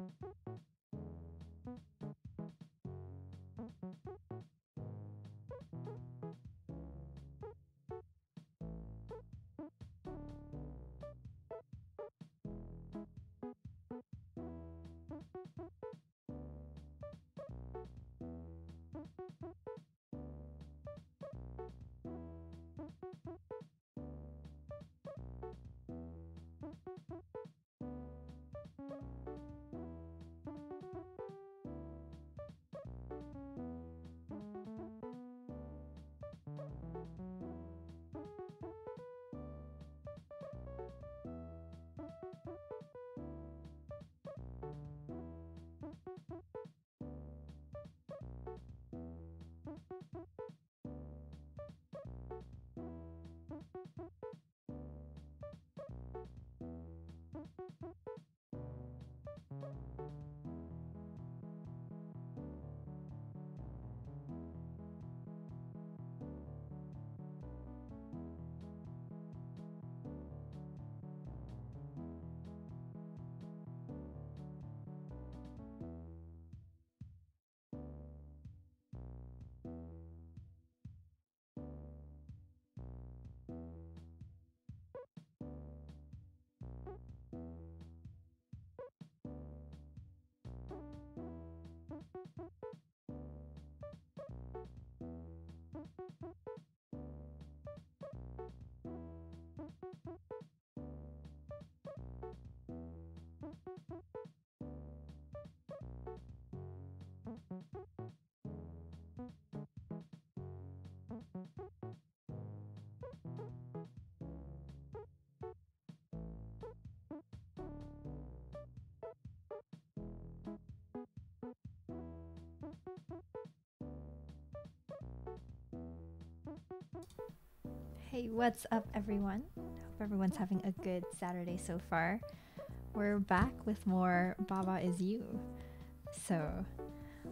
Thank you. Hey, what's up, everyone? Hope everyone's having a good Saturday so far. We're back with more Baba is You. So,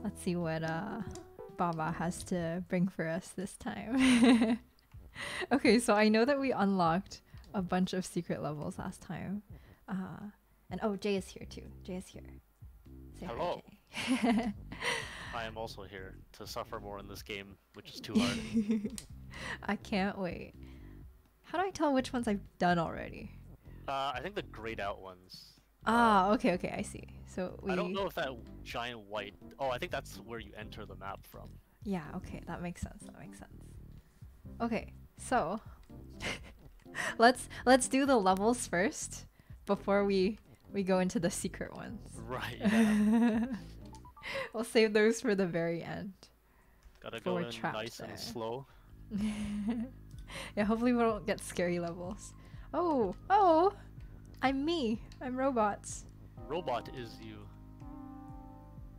let's see what uh, Baba has to bring for us this time. okay, so I know that we unlocked a bunch of secret levels last time. Uh, and oh, Jay is here too. Jay is here. Say Hello. Hi, I am also here to suffer more in this game, which is too hard. I can't wait. How do I tell which ones I've done already? Uh, I think the grayed out ones. Ah, okay, okay, I see. So we. I don't know if that giant white. Oh, I think that's where you enter the map from. Yeah. Okay, that makes sense. That makes sense. Okay, so let's let's do the levels first before we we go into the secret ones. Right. Yeah. we'll save those for the very end. Gotta go in nice there. and slow. yeah, hopefully we don't get scary levels. Oh, oh! I'm me. I'm robots. Robot is you.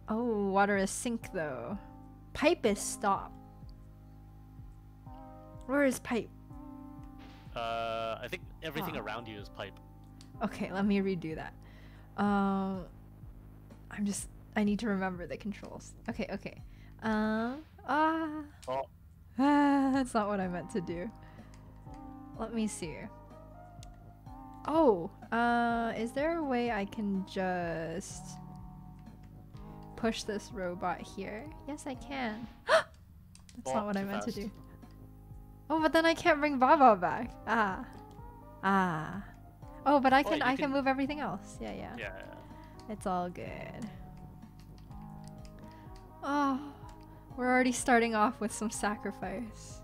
Oh, water is sink though. Pipe is stop. Where is pipe? Uh, I think everything oh. around you is pipe. Okay, let me redo that. Um, I'm just. I need to remember the controls. Okay, okay. Um. Ah. Oh. Ah, that's not what I meant to do. Let me see. Oh, uh, is there a way I can just push this robot here? Yes, I can. That's oh, not what I meant fast. to do. Oh, but then I can't bring Baba back. Ah. Ah. Oh, but I can, I can, can move everything else. Yeah, yeah. Yeah. It's all good. Oh. We're already starting off with some sacrifice.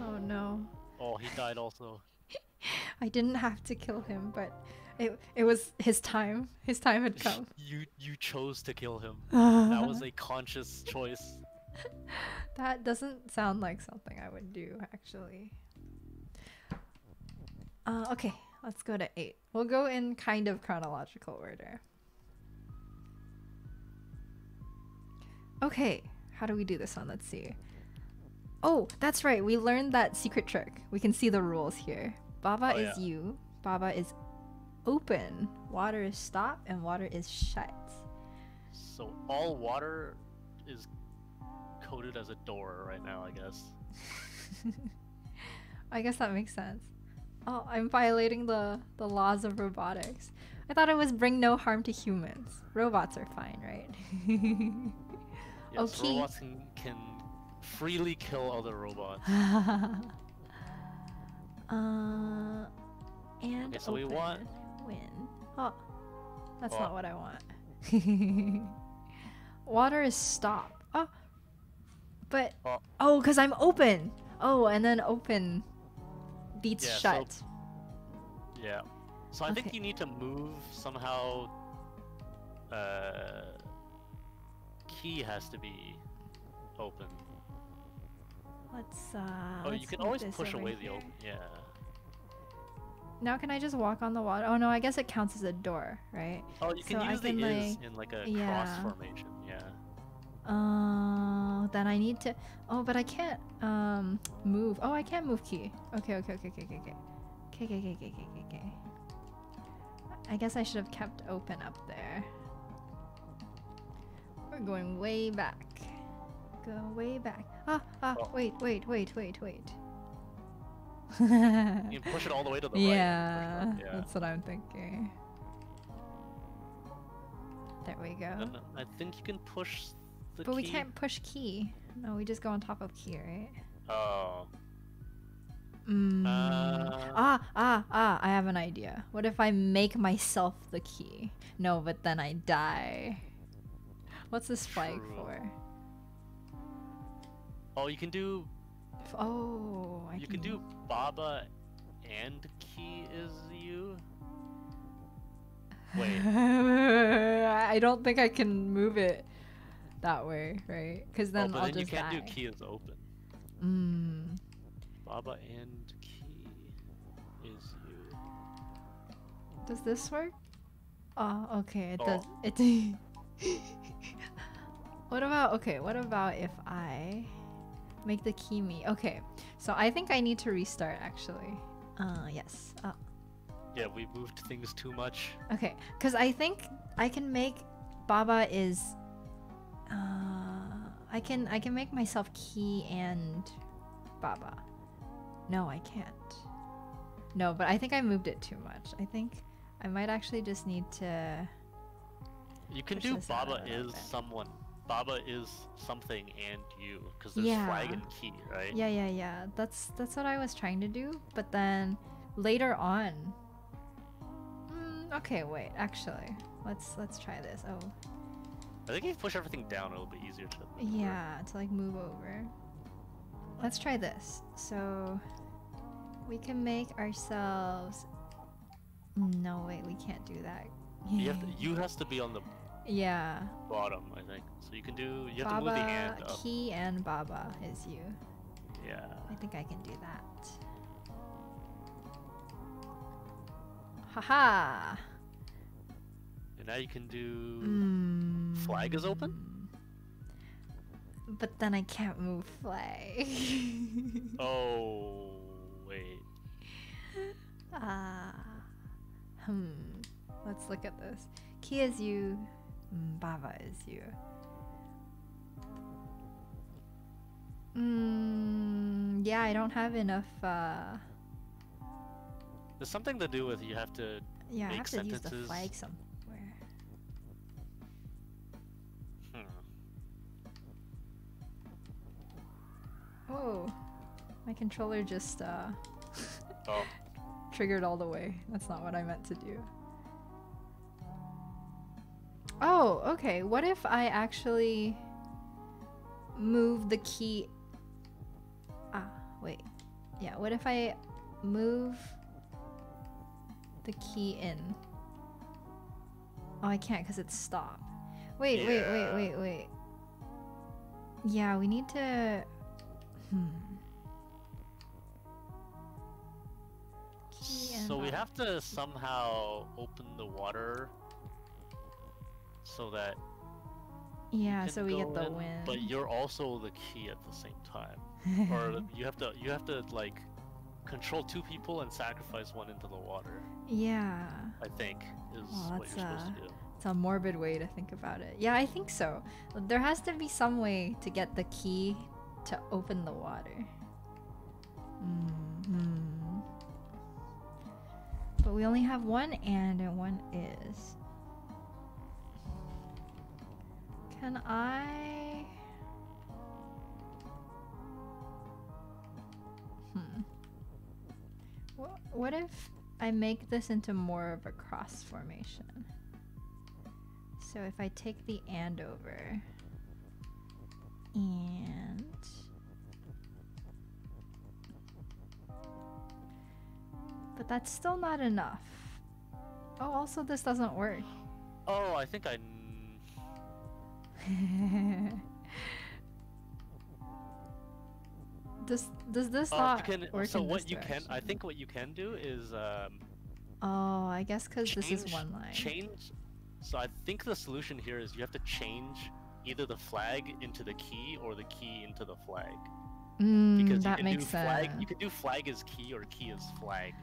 Oh no. Oh, he died also. I didn't have to kill him, but it it was his time. His time had come. You you chose to kill him. that was a conscious choice. That doesn't sound like something I would do, actually. Uh, okay, let's go to 8. We'll go in kind of chronological order. Okay, how do we do this one? Let's see. Oh, that's right. We learned that secret trick. We can see the rules here. Baba oh, is yeah. you. Baba is open. Water is stop and water is shut. So all water is coded as a door right now, I guess. I guess that makes sense. Oh, I'm violating the, the laws of robotics. I thought it was bring no harm to humans. Robots are fine, right? Yes, okay. robots can, can freely kill other robots. uh, and okay, so we want win. Oh, that's oh. not what I want. Water is stop. Oh, but oh, oh, cause I'm open. Oh, and then open beats yeah, shut. So, yeah. So I okay. think you need to move somehow. Uh, key has to be open. Let's uh. Oh, you can always push away the open. Yeah. Now can I just walk on the water? Oh no, I guess it counts as a door, right? Oh, you can so use I the can, is like, in like a yeah. cross formation. Yeah. Uh, then I need to. Oh, but I can't um move. Oh, I can't move key. Okay, okay, okay, okay, okay, okay, okay, okay, okay, okay, okay, okay. I guess I should have kept open up there. We're going way back. Go way back. Ah, ah, oh. wait, wait, wait, wait, wait. you push it all the way to the yeah, right. Yeah, that's what I'm thinking. There we go. And I think you can push the But key. we can't push key. No, we just go on top of key, right? Oh. Mm. Uh... Ah, ah, ah, I have an idea. What if I make myself the key? No, but then I die. What's this flag True. for? Oh, you can do. Oh, I you can... can do Baba and Key is you. Wait. I don't think I can move it. that way, right? Because Oh, then but I'll then you can't die. do key is open. Mm. Baba and key is you. Does this work? Oh, okay. It Oh. does. It. what about okay? What about if I make the key me? Okay, so I think I need to restart actually. Uh, yes. Uh, Yeah, we moved things too much. okay, because I think I can make Baba is. Uh, I can I can make myself key and Baba. No, I can't. No, but I think I moved it too much. I think I might actually just need to. You can do this out a Baba is someone. Baba is something and you, because there's flag and key, right? Yeah, yeah, yeah. That's that's what I was trying to do, but then later on. Mm, okay, wait. Actually, let's let's try this. Oh, I think if you push everything down, it'll be easier to. yeah, to like move over. Let's try this. So we can make ourselves. No, wait, we can't do that. You have to, you has to be on the yeah. bottom, I think. So you can do. You have to move the Baba, hand up. key and Baba is you. Yeah. I think I can do that. Haha. And now you can do. Mm. Flag is open? But then I can't move flag. Oh wait. Ah. hmm. Let's look at this. Key is you. Mm, Baba is you. Mm, yeah, I don't have enough. Uh, There's something to do with you have to. yeah, I have to use the flag somewhere. Hmm. Oh, my controller just uh, Oh. triggered all the way. That's not what I meant to do. Oh, okay. What if I actually move the key? Ah, wait. Yeah, what if I move the key in? Oh, I can't because it's stop. Wait, wait, wait, wait, wait. Yeah, we need to. Hmm. Key So we have to somehow open the water so that Yeah, so we get the in, wind. But you're also the key at the same time. or you have to you have to like control two people and sacrifice one into the water. yeah, I think is Well, what you're supposed uh, to do. it's a morbid way to think about it. Yeah, I think so. There has to be some way to get the key to open the water. hmm But we only have one and and one is. Can I? Hmm. What, what if I make this into more of a cross formation? So if I take the and over and but that's still not enough. Oh, also this doesn't work. Oh, I think I. does does this not can. work So what you can, I think what you can do is um, Oh, I guess because this is one line. change. So I think the solution here is you have to change either the flag into the key or the key into the flag. Mm, Because you that can makes do sense. flag. You can do flag as key or key as flag,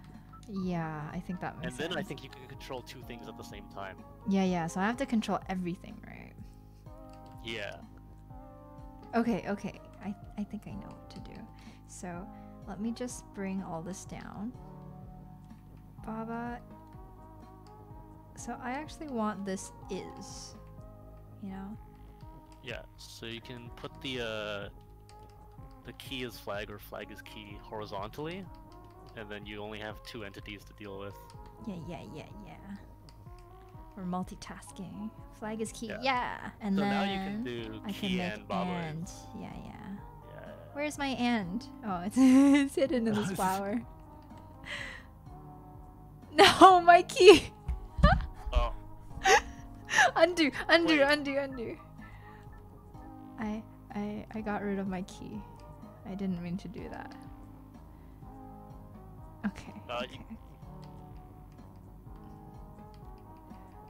Yeah, I think that makes and then sense. I think you can control two things at the same time. Yeah, yeah. So I have to control everything, right? Yeah. Okay, okay. I I think I know what to do. So let me just bring all this down. Baba. So I actually want this is, you know. Yeah, so you can put the uh, the key is flag or flag is key horizontally, and then you only have two entities to deal with. Yeah, yeah, yeah, We're multitasking. Flag is key. Yeah. Yeah. And so then now you can do I can make and. Yeah, yeah. Yeah. Where's my and? Oh, it's, it's hidden in this flower. no, my key. Oh, undo, undo, Wait. undo, undo. I, I, I got rid of my key. I didn't mean to do that. Okay. Uh, okay.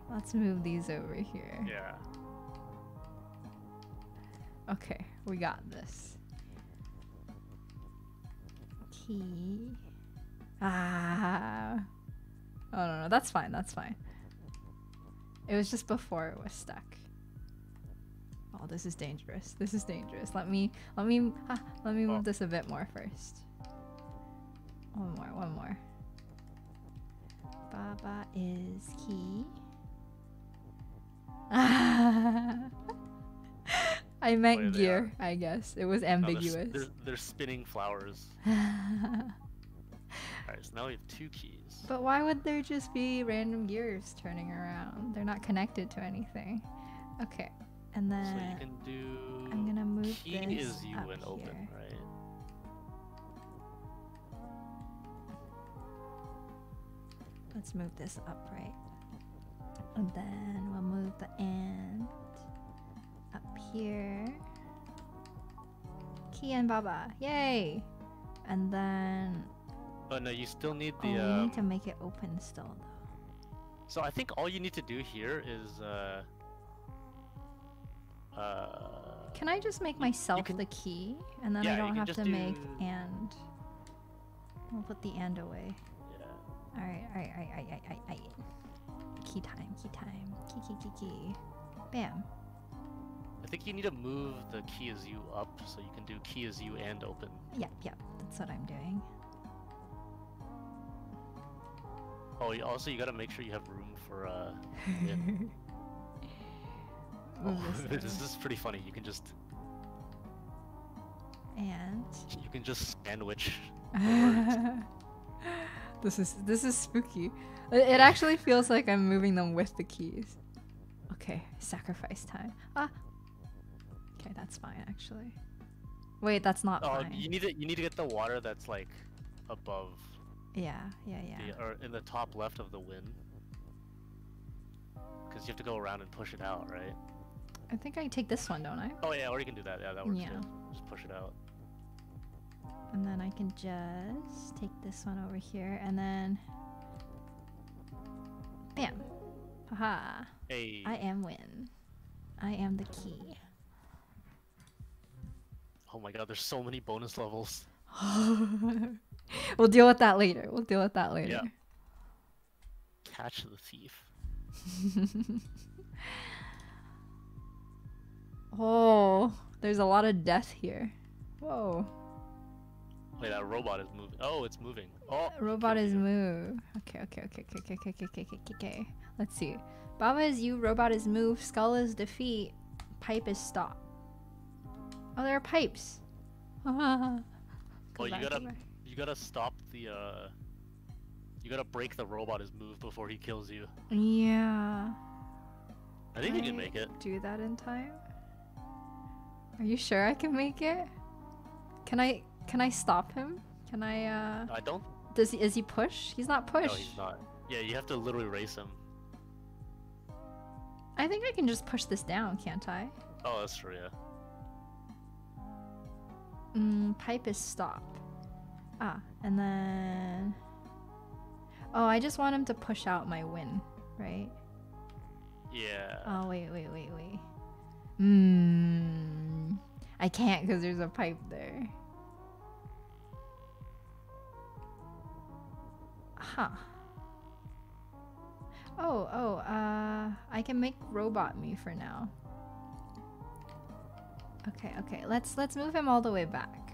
Let's move these over here. Yeah. Okay, we got this. Key. Ah. Oh no, no, that's fine. That's fine. It was just before it was stuck. Oh, this is dangerous. This is dangerous. Let me, let me, ah, let me move Oh. this a bit more first. One more, one more. Baba is key. I meant gear, I guess. It was No, they're ambiguous. They're, they're spinning flowers. Alright, so now we have two keys. but why would there just be random gears turning around? They're not connected to anything. Okay, and So then you can do. I'm gonna move Key this is you up and open, here. right? Let's move this upright. And then we'll move the and up here. Key and Baba. Yay! And then Oh no, you still need oh, the. we um, need to make it open still though. So I think all you need to do here is. Uh, uh, Can I just make myself can- the key? And then Yeah, I don't have to make and. We'll put the and away. yeah. Alright, alright, alright, alright, alright, alright. Key time, key time. Key, key, key, key. Bam. I think you need to move the key as you up so you can do key as you and open. Yep, yep. That's what I'm doing. Oh, you, also you gotta make sure you have room for. Uh. Oh, this is pretty funny. You can just And you can just sandwich. this is this is spooky. It, actually feels like I'm moving them with the keys. Okay, sacrifice time. Ah. Okay, that's fine actually. Wait, that's not Oh, fine. you need to you need to get the water that's like above Yeah, yeah, yeah. the or in the top left of the win. Because you have to go around and push it out, right? I think I take this one, don't I? Oh yeah, or you can do that. Yeah, that works Yeah. too. Just push it out. And then I can just take this one over here and then Bam. Haha. Hey. I am win. I am the key. Oh my god, there's so many bonus levels. we'll deal with that later. We'll deal with that later. Yeah. Catch the thief. oh, there's a lot of death here. Whoa. Wait, that robot is moving. Oh, it's moving. Oh, Robot is move. Okay, okay, okay, okay, okay, okay, okay, okay, okay, okay. Let's see. Baba is you, robot is move, skull is defeat, pipe is stop. Oh, there are pipes. Go Oh, you gotta you gotta stop the uh. You gotta break the robot his move before he kills you. Yeah. I think you can I make it. Do that in time? Are you sure I can make it? Can I can I stop him? Can I uh I don't. does he is he push? He's not push. No, he's not. Yeah, you have to literally race him. I think I can just push this down, can't I? Oh, that's true. Yeah. Mm, pipe is stop. Ah, and then Oh, I just want him to push out my win, right? Yeah. Oh wait, wait, wait, wait. Hmm. I can't because there's a pipe there. Huh. Oh, oh, uh, I can make robot me for now. Okay, okay. Let's let's move him all the way back.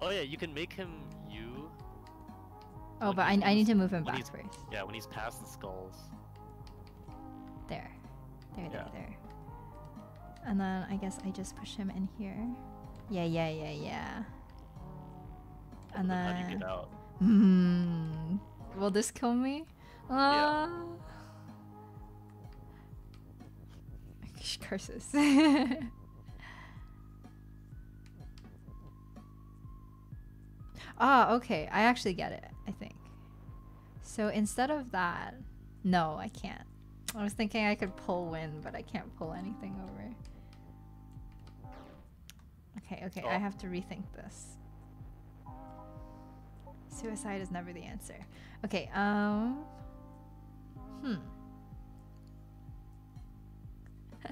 Oh yeah, you can make him you. Oh, but I, I need to move him back first. Yeah, when he's past the skulls. There. There, there, Yeah. there. And then I guess I just push him in here. Yeah, yeah, yeah, yeah. And then how do you get out? Hmm. Will this kill me? Uh... Curses. ah, okay. I actually get it, I think. So instead of that, no, I can't. I was thinking I could pull wind, but I can't pull anything over. Okay, okay. Oh. I have to rethink this. Suicide is never the answer. Okay, um Hmm.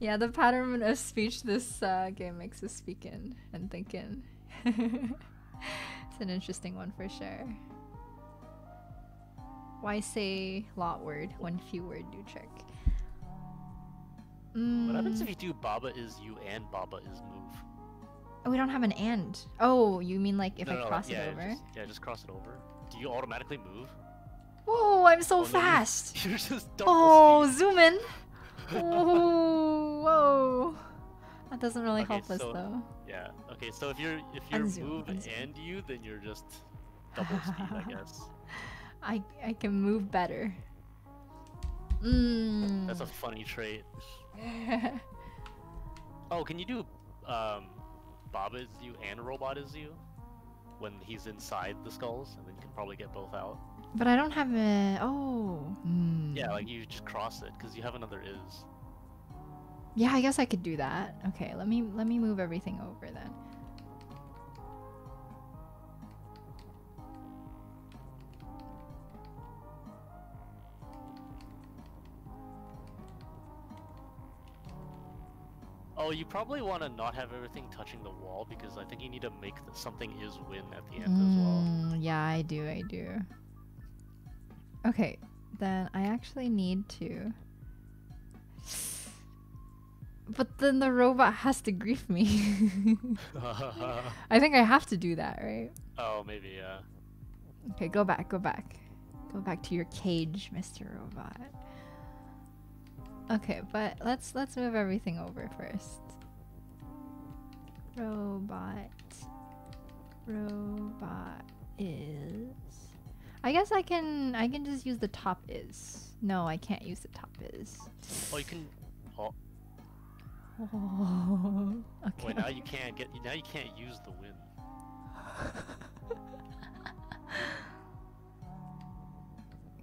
yeah, the pattern of speech this uh, game makes us speaking and thinking. it's an interesting one for sure. Why say lot word when few word do trick? What happens Mm, if you do Baba is you and Baba is move? Oh, we don't have an and. Oh, you mean like if No, I no, no, cross yeah, it over? Just, yeah, just cross it over. Do you automatically move? Whoa, I'm so Oh, fast! You're just Oh, speed. zoom in! Oh, whoa! That doesn't really Okay, help us though. Yeah. Okay, so if you're if you're Unzoom, move unzoom. and you, then you're just double speed, I guess. I I can move better. Mmm. That's a funny trait. Oh, can you do um, Baba is you and Robot is you when he's inside the skulls, and then you can probably get both out. but I don't have a. Oh. Mm. Yeah, like you just cross it because you have another is. Yeah, I guess I could do that. Okay, let me let me move everything over then. Oh, you probably want to not have everything touching the wall because I think you need to make the, something is win at the end as well. Mm, yeah, I do. I do. Okay, then I actually need to. But then the robot has to grief me. I think I have to do that, right? oh, maybe yeah. Okay, go back, go back. Go back to your cage, Mr. Robot. Okay, but let's let's move everything over first. Robot. Robot is I guess I can I can just use the top is. No, I can't use the top is. Oh, you can. Oh, Oh, okay. wait. Now you can't get. Now you can't use the win.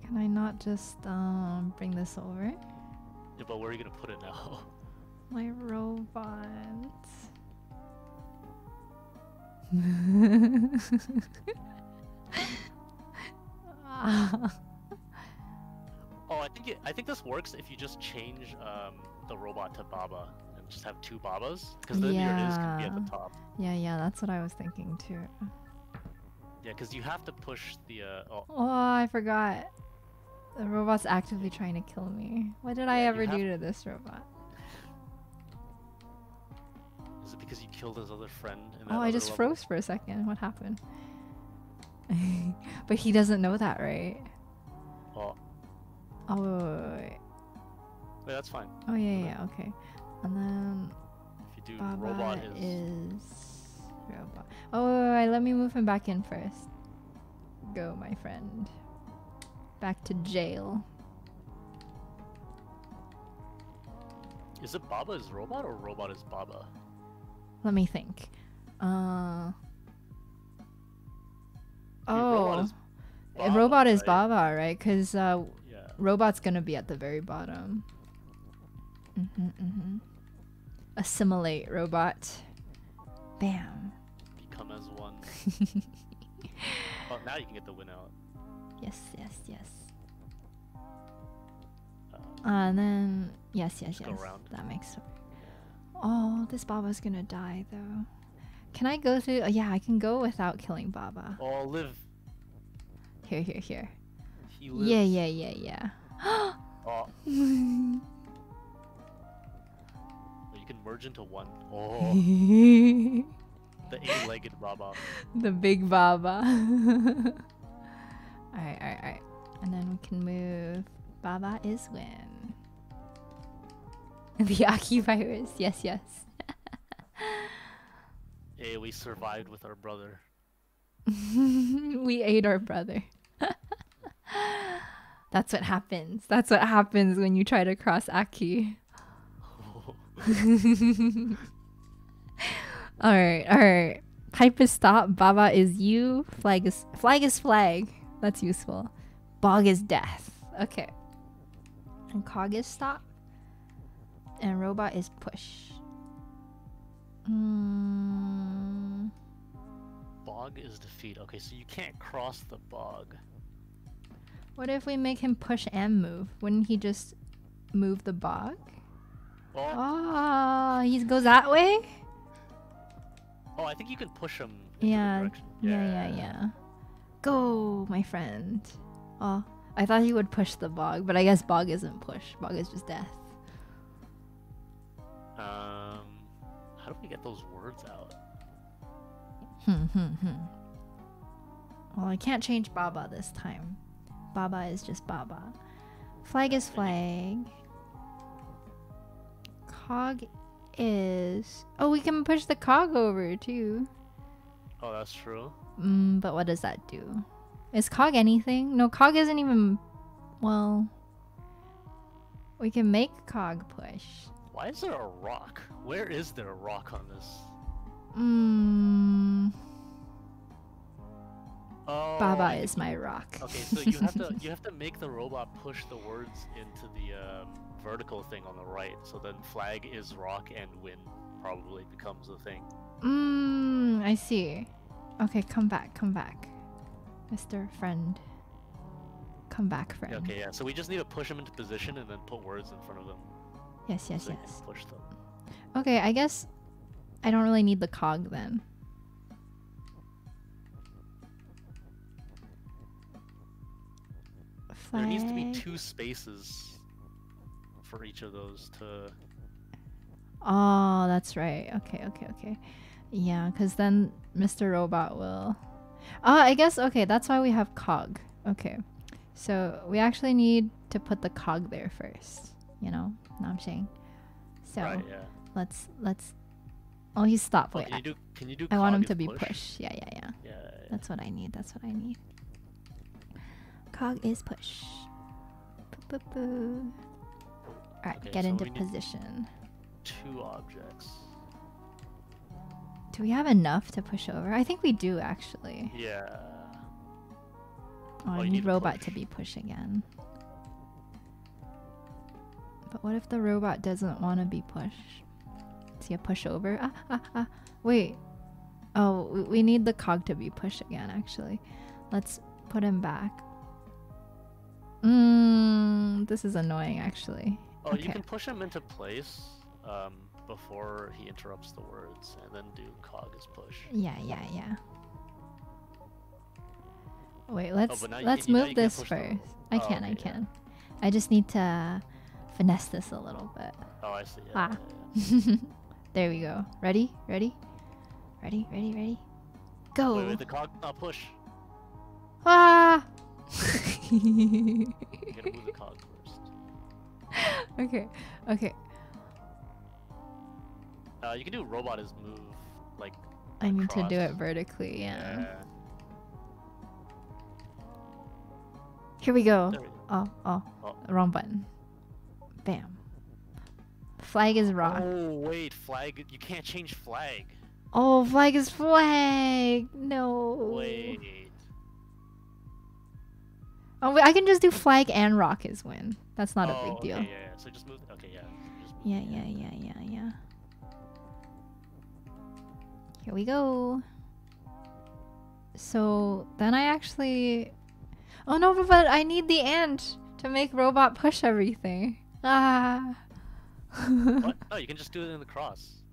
Can I not just um bring this over? Yeah, but where are you gonna put it now? My robot. Oh, I think it, I think this works if you just change um, the robot to Baba and just have two Babas, because then your is can be at the top. yeah, yeah, that's what I was thinking too. Yeah, because you have to push the. Uh, oh, Oh, I forgot. The robot's actively trying to kill me. What did I Yeah, you ever do to this robot? is it because you killed his other friend? In that Oh, I just level? froze for a second. What happened? but he doesn't know that, right? Oh, Oh, wait, wait, wait. wait, that's fine. oh yeah, yeah, okay. And then If you do Baba robot is. is robot. Oh, wait, wait, wait, let me move him back in first. Go, my friend. Back to jail. Is it Baba is robot or robot is Baba? Let me think. Uh. Mean, robot Oh, is a robot is right? Baba, right? Because uh, Yeah. robot's gonna be at the very bottom. hmm hmm Assimilate robot. Bam. Become as one. oh, now you can get the win out. Yes, yes, yes. Uh, and then yes, yes, yes. That makes sense. Oh, this Baba's gonna die though. Can I go through? Oh, yeah, I can go without killing Baba. oh, live. Here, here, here. He lives. Yeah, yeah, yeah, yeah. Oh, you can merge into one. Oh, the eight-legged Baba. the big Baba. alright, alright, alright. And then we can move. Baba is win. The Aki virus. Yes, yes. Hey, we survived with our brother. we ate our brother. That's what happens. That's what happens when you try to cross Aki. alright, alright. Type is stop. Baba is you. Flag is flag is flag. That's useful. Bog is death. Okay. And cog is stop. And robot is push. Mm, Bog is defeat. Okay, so you can't cross the bog. what if we make him push and move? Wouldn't he just move the bog? Well, Ah, he goes that way? oh, I think you can push him. Into Yeah, The direction. Yeah, yeah, yeah. Go, my friend. Oh, I thought he would push the bog, but I guess bog isn't push. Bog is just death. Um, how do we get those words out? Hmm, hmm, hmm. Well, I can't change Baba this time. Baba is just Baba. Flag is flag. Cog is. Oh, we can push the cog over too. Oh, that's true. Mm, but what does that do? Is cog anything? No, cog isn't even. Well. We can make cog push. Why is there a rock? Where is there a rock on this? Mm, Oh, Baba is my rock. Okay, so you have to you have to make the robot push the words into the um, vertical thing on the right. So then flag is rock and win probably becomes the thing. Mmm, I see. Okay, come back, come back. Mr. Friend. Come back, friend. Okay, yeah. So we just need to push them into position and then put words in front of them. Yes, yes, so yes. Push them. Okay, I guess I don't really need the cog then. There needs to be two spaces for each of those to. Oh, that's right. Okay, okay, okay. Yeah, because then Mr. Robot will. Oh, I guess, okay, that's why we have cog. Okay. So we actually need to put the cog there first. You know? What I'm saying? So Right. Yeah. let's, let's. Oh, he stopped. Oh, Wait, can you do? Can you do? I, I want him to be push? push. Yeah, yeah, yeah. Yeah. yeah. That's what I need. That's what I need. Cog is push. Boo, boo, boo. Alright, Okay, get so into position. Two objects. Do we have enough to push over? I think we do actually. Yeah. Oh, I Oh, you need need robot to push. be push again. But what if the robot doesn't want to be pushed? Is he a pushover? Ah, ah, ah. Wait. Oh, we, we need the cog to be pushed again, actually. Let's put him back. Mmm, this is annoying, actually. Oh, Okay. you can push him into place um, before he interrupts the words, and then do cog as push. Yeah, yeah, yeah. Wait, let's you let's you- move this first. I Oh, can, I okay, yeah. can. I just need to finesse this a little bit. Oh, I see. Yeah, Ah. yeah, yeah. there we go. Ready? Ready? Ready? Ready? Ready? Go! Wait, wait, the cog not push. Ah! You gotta move the cog first. okay. Okay. Uh, you can do robot as move, like. I need to do it vertically. Yeah. Yeah. Here we go. We go. Oh, oh, Oh. wrong button. Bam. Flag is rock. Oh wait, flag. You can't change flag. Oh, flag is flag. No. Wait. Oh, wait, I can just do flag and rock is win. That's not a oh, big deal. Okay, yeah, yeah. So just move. Okay, yeah. Move Yeah, yeah, yeah, yeah, yeah. Here we go. So then I actually. Oh no, but- I need the ant to make robot push everything. Ah. What? No, you can just do it in the cross.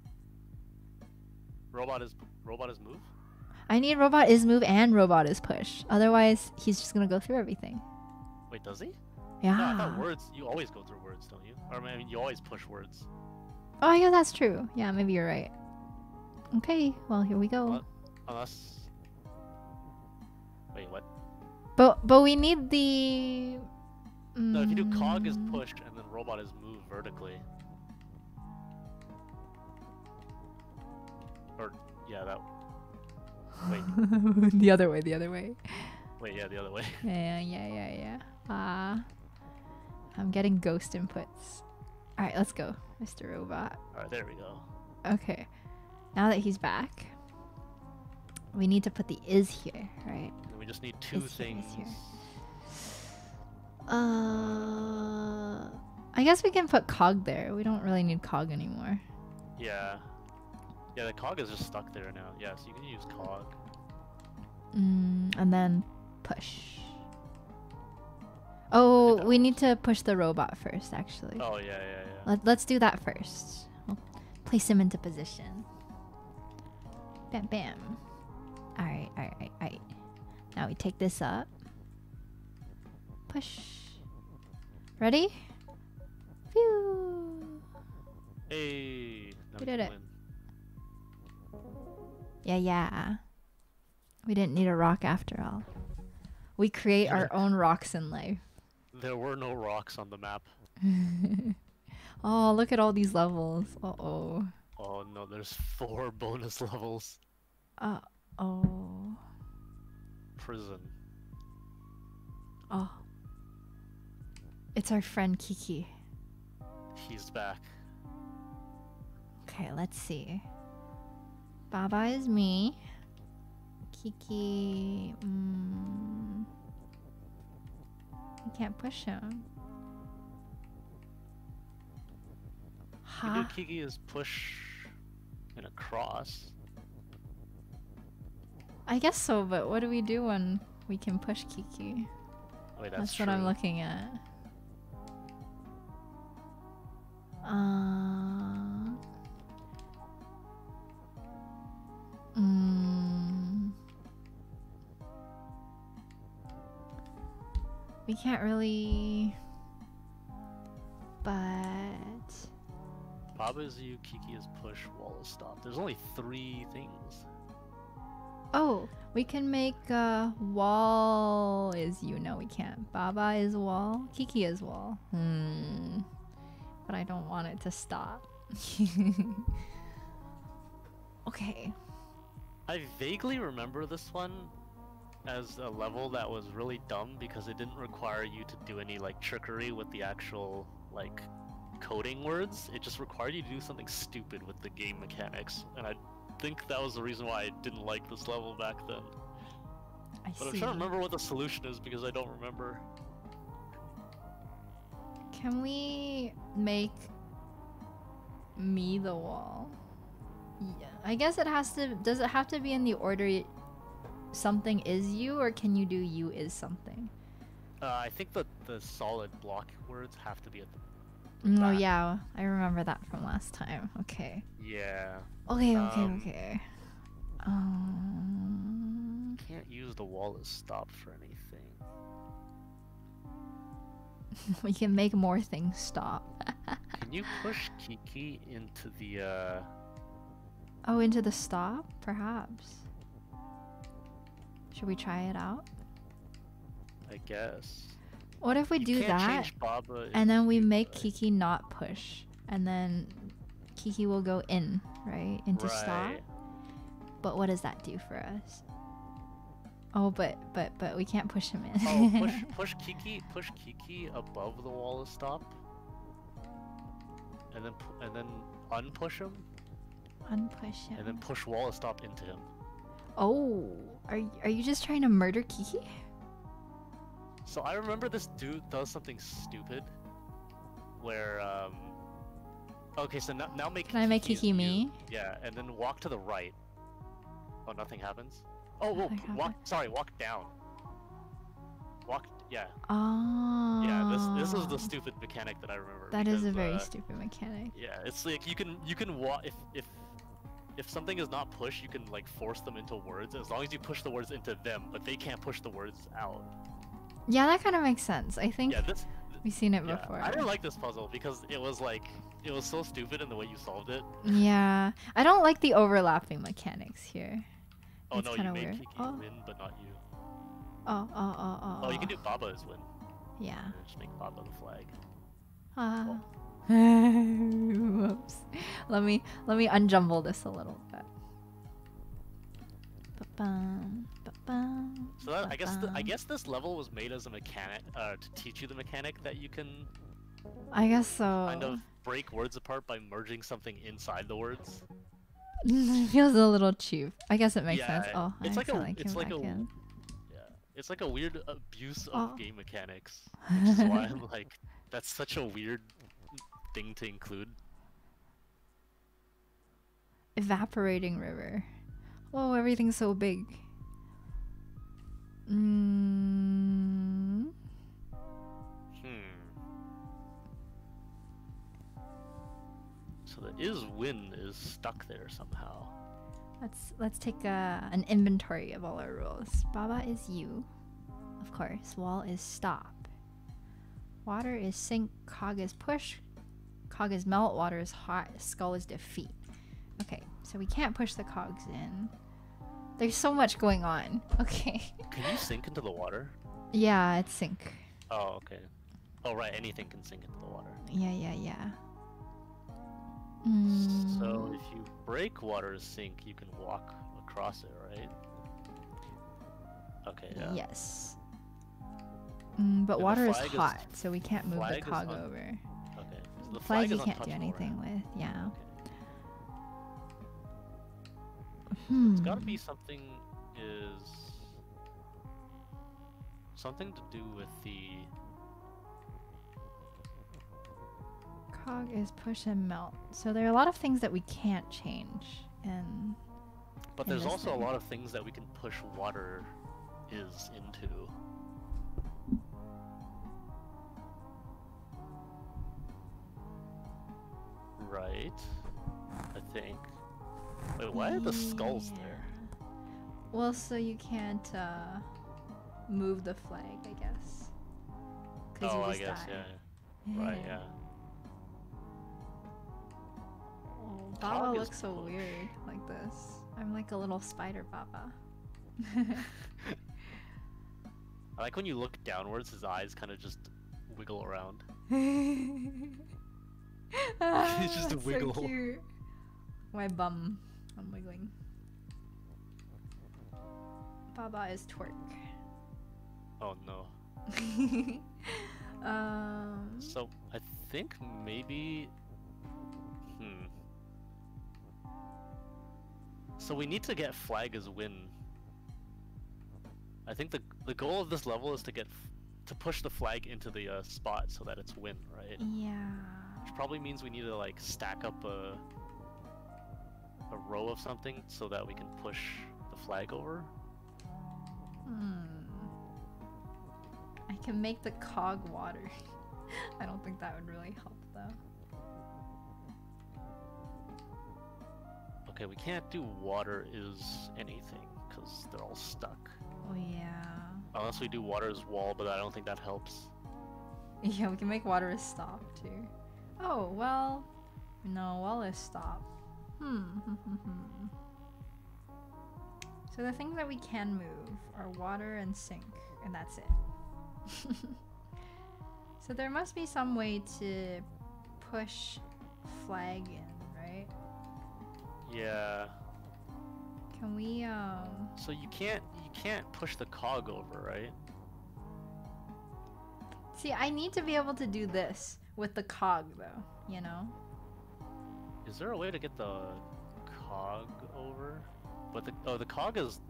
Robot is robot is move. I need robot is move and robot is push. Otherwise, he's just gonna go through everything. Wait, does he? Yeah. No, I thought words. You always go through words, don't you? Or I mean, you always push words. Oh, yeah, that's true. Yeah, maybe you're right. Okay, well here we go. What? Unless. Wait, what? But but we need the. No, if you do cog is Mm. pushed and then robot is moved vertically. Or yeah, that. Wait, the other way, the other way. wait, yeah, the other way. Yeah, yeah, yeah, yeah. Ah. I'm getting ghost inputs. Alright, let's go, Mr. Robot. All right, there we go. Okay. Now that he's back, we need to put the is here, right? We just need two here, things. it's here. Uh. I guess we can put cog there. We don't really need cog anymore. Yeah. Yeah, the cog is just stuck there now. Yeah, so you can use cog. Mm, and then push. Oh, we need to push the robot first, actually. Oh yeah, yeah, yeah. Let, let's do that first. We'll place him into position. Bam, bam. Alright, alright, alright. Now we take this up. Push. Ready? Phew. Hey, We did it. win. Yeah, yeah. We didn't need a rock after all. We create our own rocks in life. There were no rocks on the map. Oh, look at all these levels. Uh oh. No, there's four bonus levels. Uh oh. Prison. Oh. It's our friend Keke. He's back. Okay, let's see. Baba is me. Keke. Mm, I can't push him. You do Keke is push and a cross. I guess so, but what do we do when we can push Keke? Wait, That's, that's, what I'm looking at. Uh, mm, we can't really, but Baba is you, Keke is push, wall is stop. There's only three things. oh, we can make uh, wall is you. No, we can't. Baba is wall. Keke is wall. Hmm. But I don't want it to stop. okay. I vaguely remember this one as a level that was really dumb because it didn't require you to do any like trickery with the actual like coding words. It just required you to do something stupid with the game mechanics, and I think that was the reason why I didn't like this level back then. I But I'm see. trying to remember what the solution is because I don't remember. Can we make me the wall? Yeah. I guess it has to. Does it have to be in the order something is you, or can you do you is something? Uh, I think that the solid block words have to be at the. Oh yeah, I remember that from last time. Okay. Yeah. Okay. Okay. Um, okay. Um. Can't use the wall as stop for anything. we can make more things stop. Can you push Keke into the uh oh, into the stop, perhaps. Should we try it out? I guess. What if we You do that? And then we make uh, Keke not push. And then Keke will go in, right? Into stop. But what does that do for us? Oh, but but but we can't push him in. Oh, push push Keke push Keke above the wall of stop. And then and then unpush him, Unpush him. and then push wall of stop into him. Oh, are are you just trying to murder Keke? So I remember this dude does something stupid, where um. Okay, so now, now make. Can I make Keke as Keke you. me? Yeah, and then walk to the right. Oh, nothing happens. Oh, whoa, Nothing walk. Sorry, walk down. Walk. Yeah, Oh. yeah. This this is the stupid mechanic that I remember. That is a very uh, stupid mechanic. Yeah, it's like you can you can walk if if if something is not pushed, you can like force them into words as long as you push the words into them, but they can't push the words out. Yeah, that kind of makes sense. I think Yeah, this. we've seen it Yeah, before. I didn't like this puzzle because it was like it was so stupid in the way you solved it. Yeah, I don't like the overlapping mechanics here. Oh It's no, you made weird. Keke Oh. win, but not you. Oh, oh, oh, oh. Oh, you can do Baba as win. Yeah. Just make Baba the flag. Ah. Whoops. Let me let me unjumble this a little bit. Ba-bum, So that, I guess th- I guess this level was made as a mechanic uh, to teach you the mechanic that you can I guess so. kind of break words apart by merging something inside the words. it feels a little cheap. I guess it makes Yeah, sense. Oh, it's I like a accidentally it's like a in. yeah, it's like a weird abuse of Oh. game mechanics, which is why I'm like that's such a weird thing to include. Evaporating river. Whoa, everything's so big. Mm, Hmm. So the is win is stuck there somehow. let's let's take a, an inventory of all our rules. Baba is you, of course. Wall is stop. Water is sink. Cog is push. Cog is melt. Water is hot. Skull is defeat. Okay, so we can't push the cogs in. There's so much going on. Okay. Can you sink into the water? yeah, it's sink. Oh, okay. Oh, right. Anything can sink into the water. Yeah, yeah, yeah. So Mm, if you break water's sink, you can walk across it, right? Okay, yeah. Yes. Mm, but the water is flag is- hot, so we can't move the cog over. Okay. So the Flag flag you can't do anything with. Yeah. Okay. Hmm. It's gotta be something is something to do with the Cog is push and melt. So there are a lot of things that we can't change. And but there's also thing. a lot of things that we can push water is into. Right. I think. Wait, why are the skulls there? well, so you can't uh, move the flag, I guess. Oh, I guess, die. yeah. Right, yeah. Oh, Baba looks so push. weird like this. I'm like a little spider Baba. I like when you look downwards, his eyes kind of just wiggle around. ah, It's just a wiggle. So cute. My bum. I'm wiggling. Baba is twerk. Oh no. um. So I think maybe. Hmm. So we need to get flag as win. I think the the goal of this level is to get f- to push the flag into the uh, spot so that it's win, right? Yeah. Which probably means we need to like stack up a a row of something so that we can push the flag over. Hmm. I can make the cog water. I don't think that would really help though. Okay, we can't do water is anything because they're all stuck. Oh yeah. Unless we do water is wall, but I don't think that helps. Yeah, we can make water is stop too. Oh well. No, wall is stop. Hmm. so the things that we can move are water and sink, and that's it. so there must be some way to push flag in, right? Yeah. Can we um So you can't you can't push the cog over, right? see I need to be able to do this with the cog though, you know? Is there a way to get the cog over? But the oh the cog is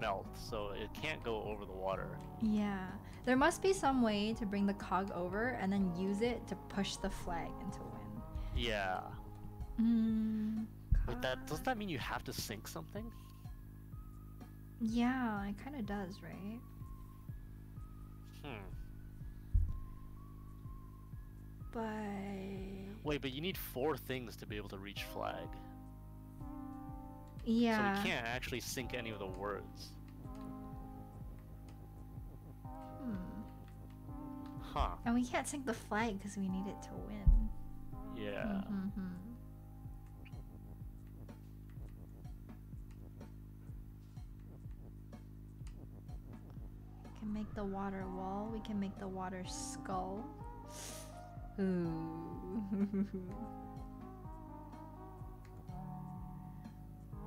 melt, so it can't go over the water. Yeah. There must be some way to bring the cog over and then use it to push the flag into win. Yeah. Mm, Wait, that does that mean you have to sink something? Yeah, it kind of does, right? Hmm. But Wait, but you need four things to be able to reach flag. yeah. So we can't actually sink any of the words. Hmm. Huh. And we can't sink the flag because we need it to win. Yeah. Mhm. We can make the water wall. We can make the water skull. Ooh.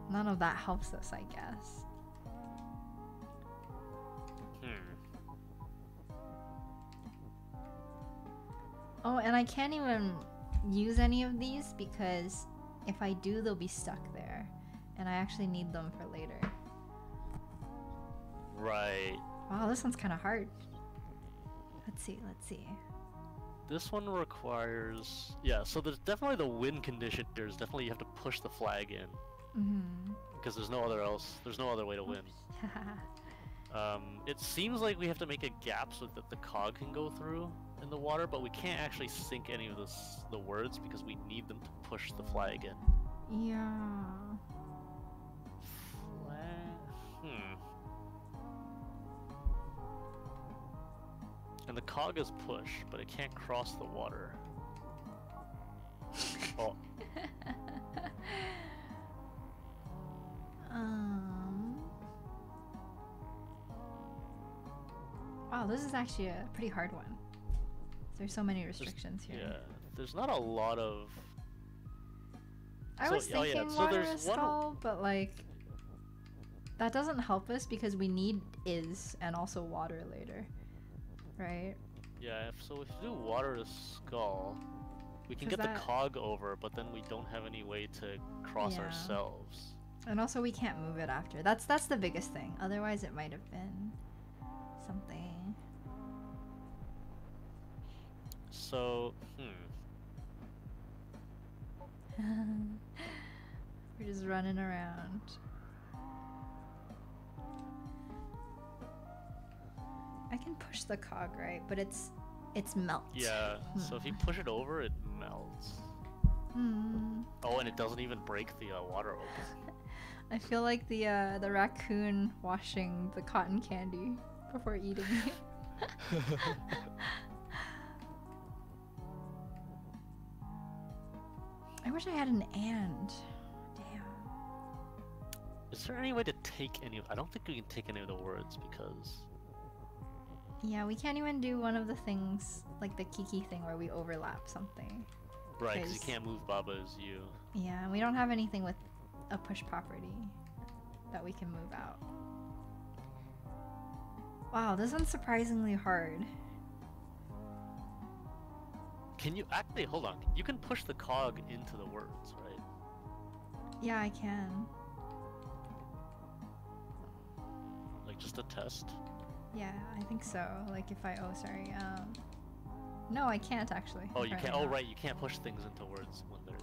None of that helps us, I guess. Hmm. Oh, and I can't even use any of these because if I do, they'll be stuck there. And I actually need them for later. Right. Wow, this one's kind of hard. Let's see, let's see. This one requires yeah. So there's definitely the win condition. There's definitely you have to push the flag in. Mm-hmm. because there's no other else. There's no other way to win. Um, it seems like we have to make a gap so that the cog can go through in the water, but we can't actually sink any of this, the words because we need them to push the flag in. yeah. And the cog is push, but it can't cross the water. Oh, um. Wow, this is actually a pretty hard one. There's so many restrictions here. yeah. There's not a lot of. I So- was oh, yeah, thinking so water there's is one- but like that doesn't help us because we need is and also water later, right? Yeah, if, so if you do water to skull, we can get that- the cog over, but then we don't have any way to cross Yeah. ourselves. And also we can't move it after. That's that's the biggest thing. Otherwise it might have been something. So, hmm. We're just running around. I can push the cog, right? But it's it's melt. Yeah, so if you push it over, it melts. Hmm. Oh, and it doesn't even break the uh, water open. I feel like the uh, the raccoon washing the cotton candy before eating it. I wish I had an and. Damn. Is there any way to take any. I don't think we can take any of the words because... Yeah, we can't even do one of the things like the Keke thing where we overlap something. Right, because you can't move Baba as you. Yeah, and we don't have anything with a push property that we can move out. Wow, this one's surprisingly hard. Can you... Actually, hold on. You can push the cog into the words, right? Yeah, I can. Like, just a test? Yeah, I think so. Like if I oh sorry, um No, I can't actually. Oh, you can't... Oh, right, you can't push things into words when they're...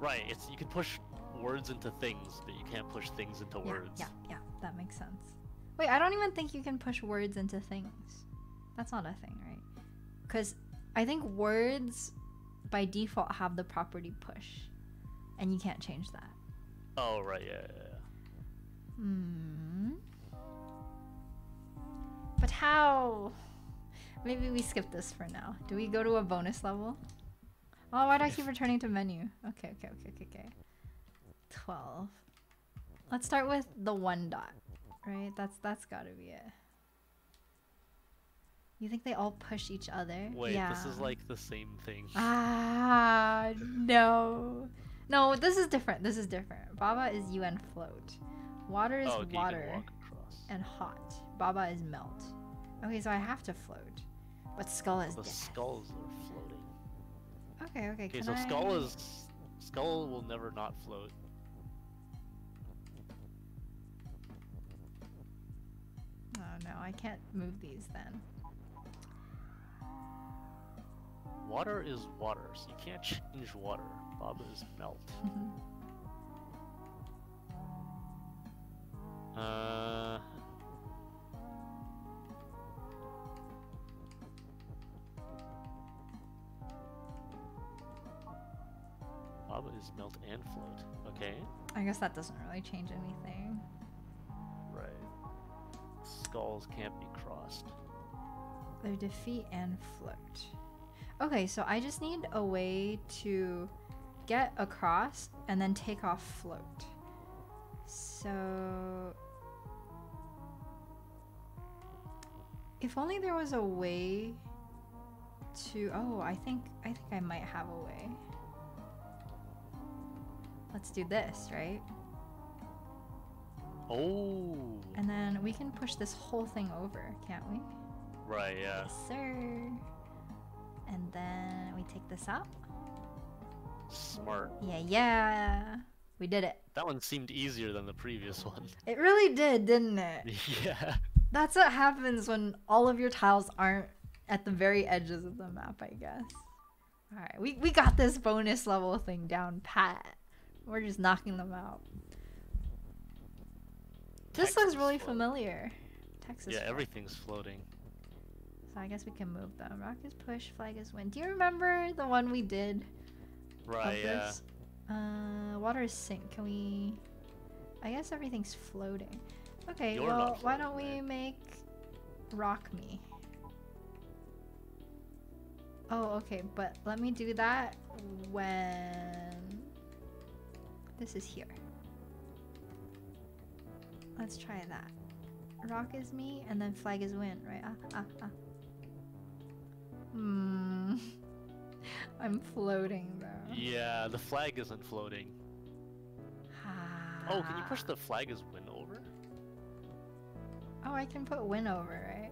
Right, it's you can push words into things, but you can't push things into Yeah, words. Yeah, yeah, that makes sense. Wait, I don't even think you can push words into things. That's not a thing, right? Cuz I think words by default have the property push. And you can't change that. Oh, right, yeah, yeah, yeah. Hmm. But how? Maybe we skip this for now. Do we go to a bonus level? Oh, why do I keep returning to menu? Okay, okay, okay, okay, okay. 12. Let's start with the one dot, right? That's that's gotta be it. You think they all push each other? Wait, yeah. this is like the same thing. Ah, no. No, this is different. This is different. Baba is UN float. Water is oh, okay, water you can walk across. and hot. Baba is melt. Okay, so I have to float. But skull is the death. skulls are floating. Okay, okay. Okay, so I... skull is skull will never not float. Oh no, I can't move these then. Water is water, so you can't change water. Baba is melt. Uh, Baba is melt and float. Okay, I guess that doesn't really change anything. right. Skulls can't be crossed. They're defeat and float. Okay, so I just need a way to get across and then take off float. So if only there was a way to oh, I think I think I might have a way. Let's do this, right? Oh, And then we can push this whole thing over, can't we? right, yeah. Yes, sir. And then we take this out. Smart. Yeah, yeah. We did it. That one seemed easier than the previous one. It really did, didn't it? yeah. That's what happens when all of your tiles aren't at the very edges of the map, I guess. Alright, we, we got this bonus level thing down pat. We're just knocking them out. This Texas looks really float. familiar. Texas. Yeah, everything's floating. So I guess we can move them. Rock is push, flag is win. Do you remember the one we did Right, yeah. Uh, water is sink. Can we? I guess everything's floating. Okay, You're well, not why don't we right? make rock me? Oh, okay, but let me do that when this is here. Let's try that. Rock is me, and then flag is win, right? Ah, ah, ah. Hmm. I'm floating though. Yeah, the flag isn't floating. Ah. Oh, can you push Ah. the flag as win over? Oh, I can put win over, right?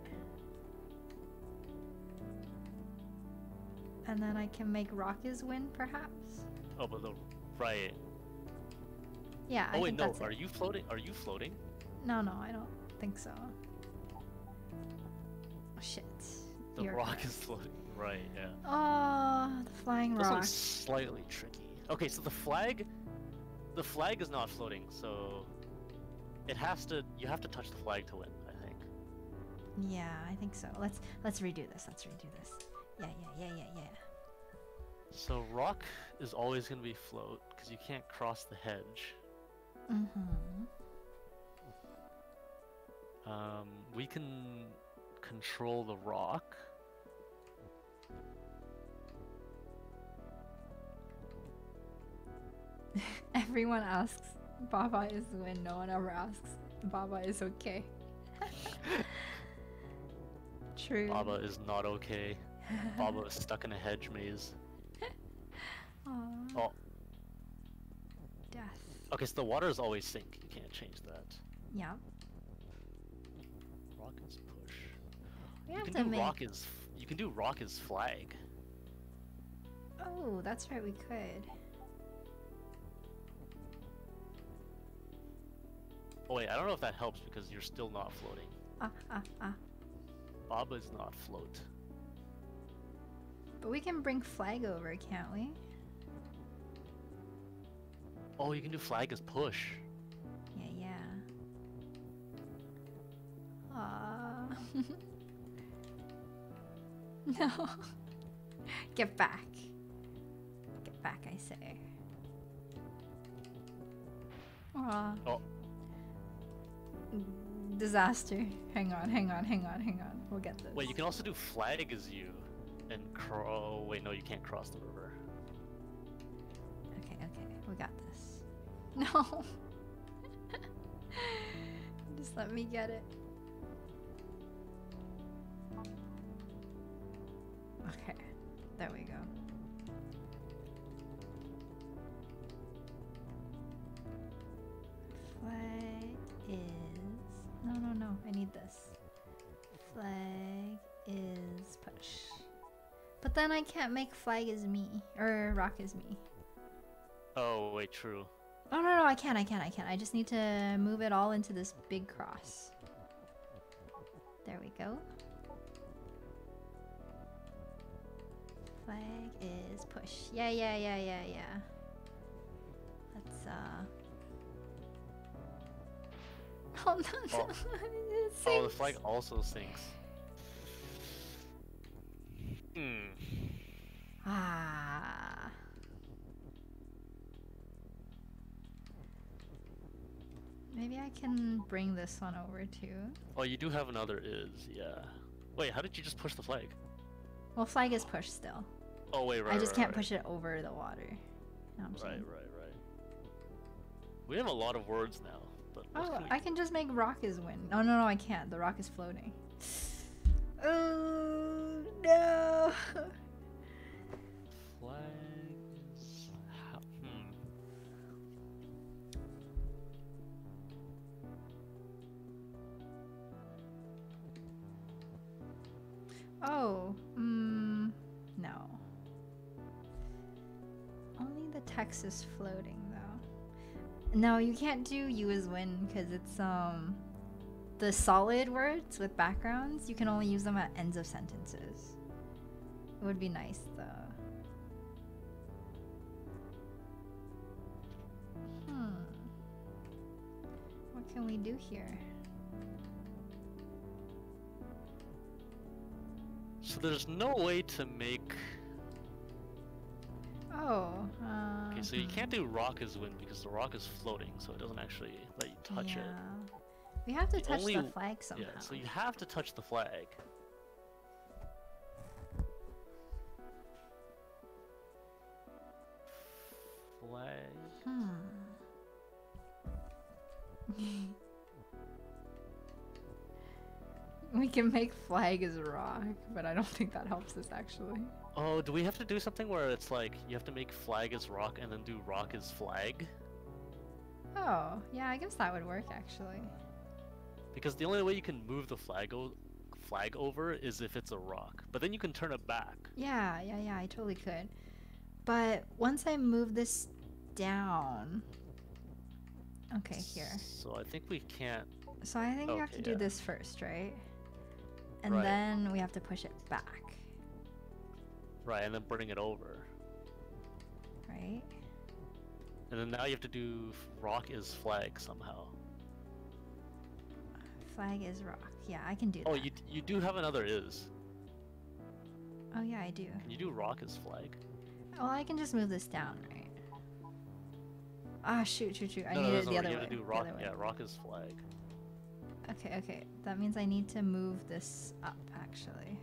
And then I can make rock is win, perhaps? Oh, but the right. Yeah, oh, I oh wait, think no. Are it. you floating? Are you floating? No, no, I don't think so. Oh, shit. The You're rock correct. is floating. Right. Yeah. Oh, the flying This rock. slightly tricky. Okay, so the flag, the flag is not floating, so it has to. You have to touch the flag to win. I think. Yeah, I think so. Let's let's redo this. Let's redo this. Yeah, yeah, yeah, yeah, yeah. So rock is always gonna be float because you can't cross the hedge. Mm-hmm. Um, we can control the rock. Everyone asks, Baba is win. No one ever asks, Baba is okay. True. Baba is not okay. Baba is stuck in a hedge maze. Aw. Oh, Death. Okay. So the water is always sink. You can't change that. Yeah. Rock is push. We You have can to do make. rock is. You can do rock is flag. Oh, that's right. We could. Oh wait, I don't know if that helps because you're still not floating. Ah, ah, ah. Baba is not float. But we can bring flag over, can't we? Oh, you can do flag as push. Yeah, yeah. Ah. no. Get back. Get back, I say. Aw. Oh. Disaster. Hang on, hang on, hang on, hang on. We'll get this. Wait, you can also do flag as you, and cro. Wait, no, you can't cross the river. Okay, okay, we got this. No. Just let me get it. Okay, there we go. Flag is. No, no, no, I need this. Flag is push. But then I can't make flag is me, or rock is me. Oh wait, true. Oh no no I can't I can't I can't I just need to move it all into this big cross. There we go. Flag is push. Yeah yeah yeah yeah yeah. Let's uh. Oh no. Oh. Oh, the flag also sinks. Hmm. Ah. Maybe I can bring this one over too. Oh, you do have another is, yeah. Wait, how did you just push the flag? Well, flag is push still. Oh wait, right. I just right, can't right. push it over the water. I'm Right, saying? right, right. We have a lot of words now, but Oh, I can just make rock is win. No, no, no, I can't. The rock is floating. Oh no! Oh, mm, no. Only the text is floating though. No, you can't do you as win because it's um the solid words with backgrounds. You can only use them at ends of sentences. It would be nice though. Hmm. What can we do here? So there's no way to make. Oh. Uh, Okay, so you hmm. can't do rock as wind because the rock is floating, so it doesn't actually let you touch yeah. it. We have to The touch the flag somehow. Yeah, so you have to touch the. Flag. Can make flag as rock, but I don't think that helps us actually. Oh, do we have to do something where it's like you have to make flag as rock and then do rock as flag? Oh, yeah, I guess that would work actually. Because the only way you can move the flag o- flag over is if it's a rock. But then you can turn it back. Yeah, yeah, yeah, I totally could. But once I move this down. Okay, here. So I think we can't. So I think we have to do yeah. this first, right? And Right. then we have to push it back, Right, and then bring it over. right? And then now you have to do rock is flag somehow. Flag is rock. Yeah, I can do Oh, that. you you do have another is. Oh yeah, I do. Can you do rock is flag? Well, I can just move this down, right? Ah, shoot, shoot, shoot. I no, no, need that's it the other right. You way. have to do rock. Yeah, rock is flag. Okay, okay. That means I need to move this up, actually.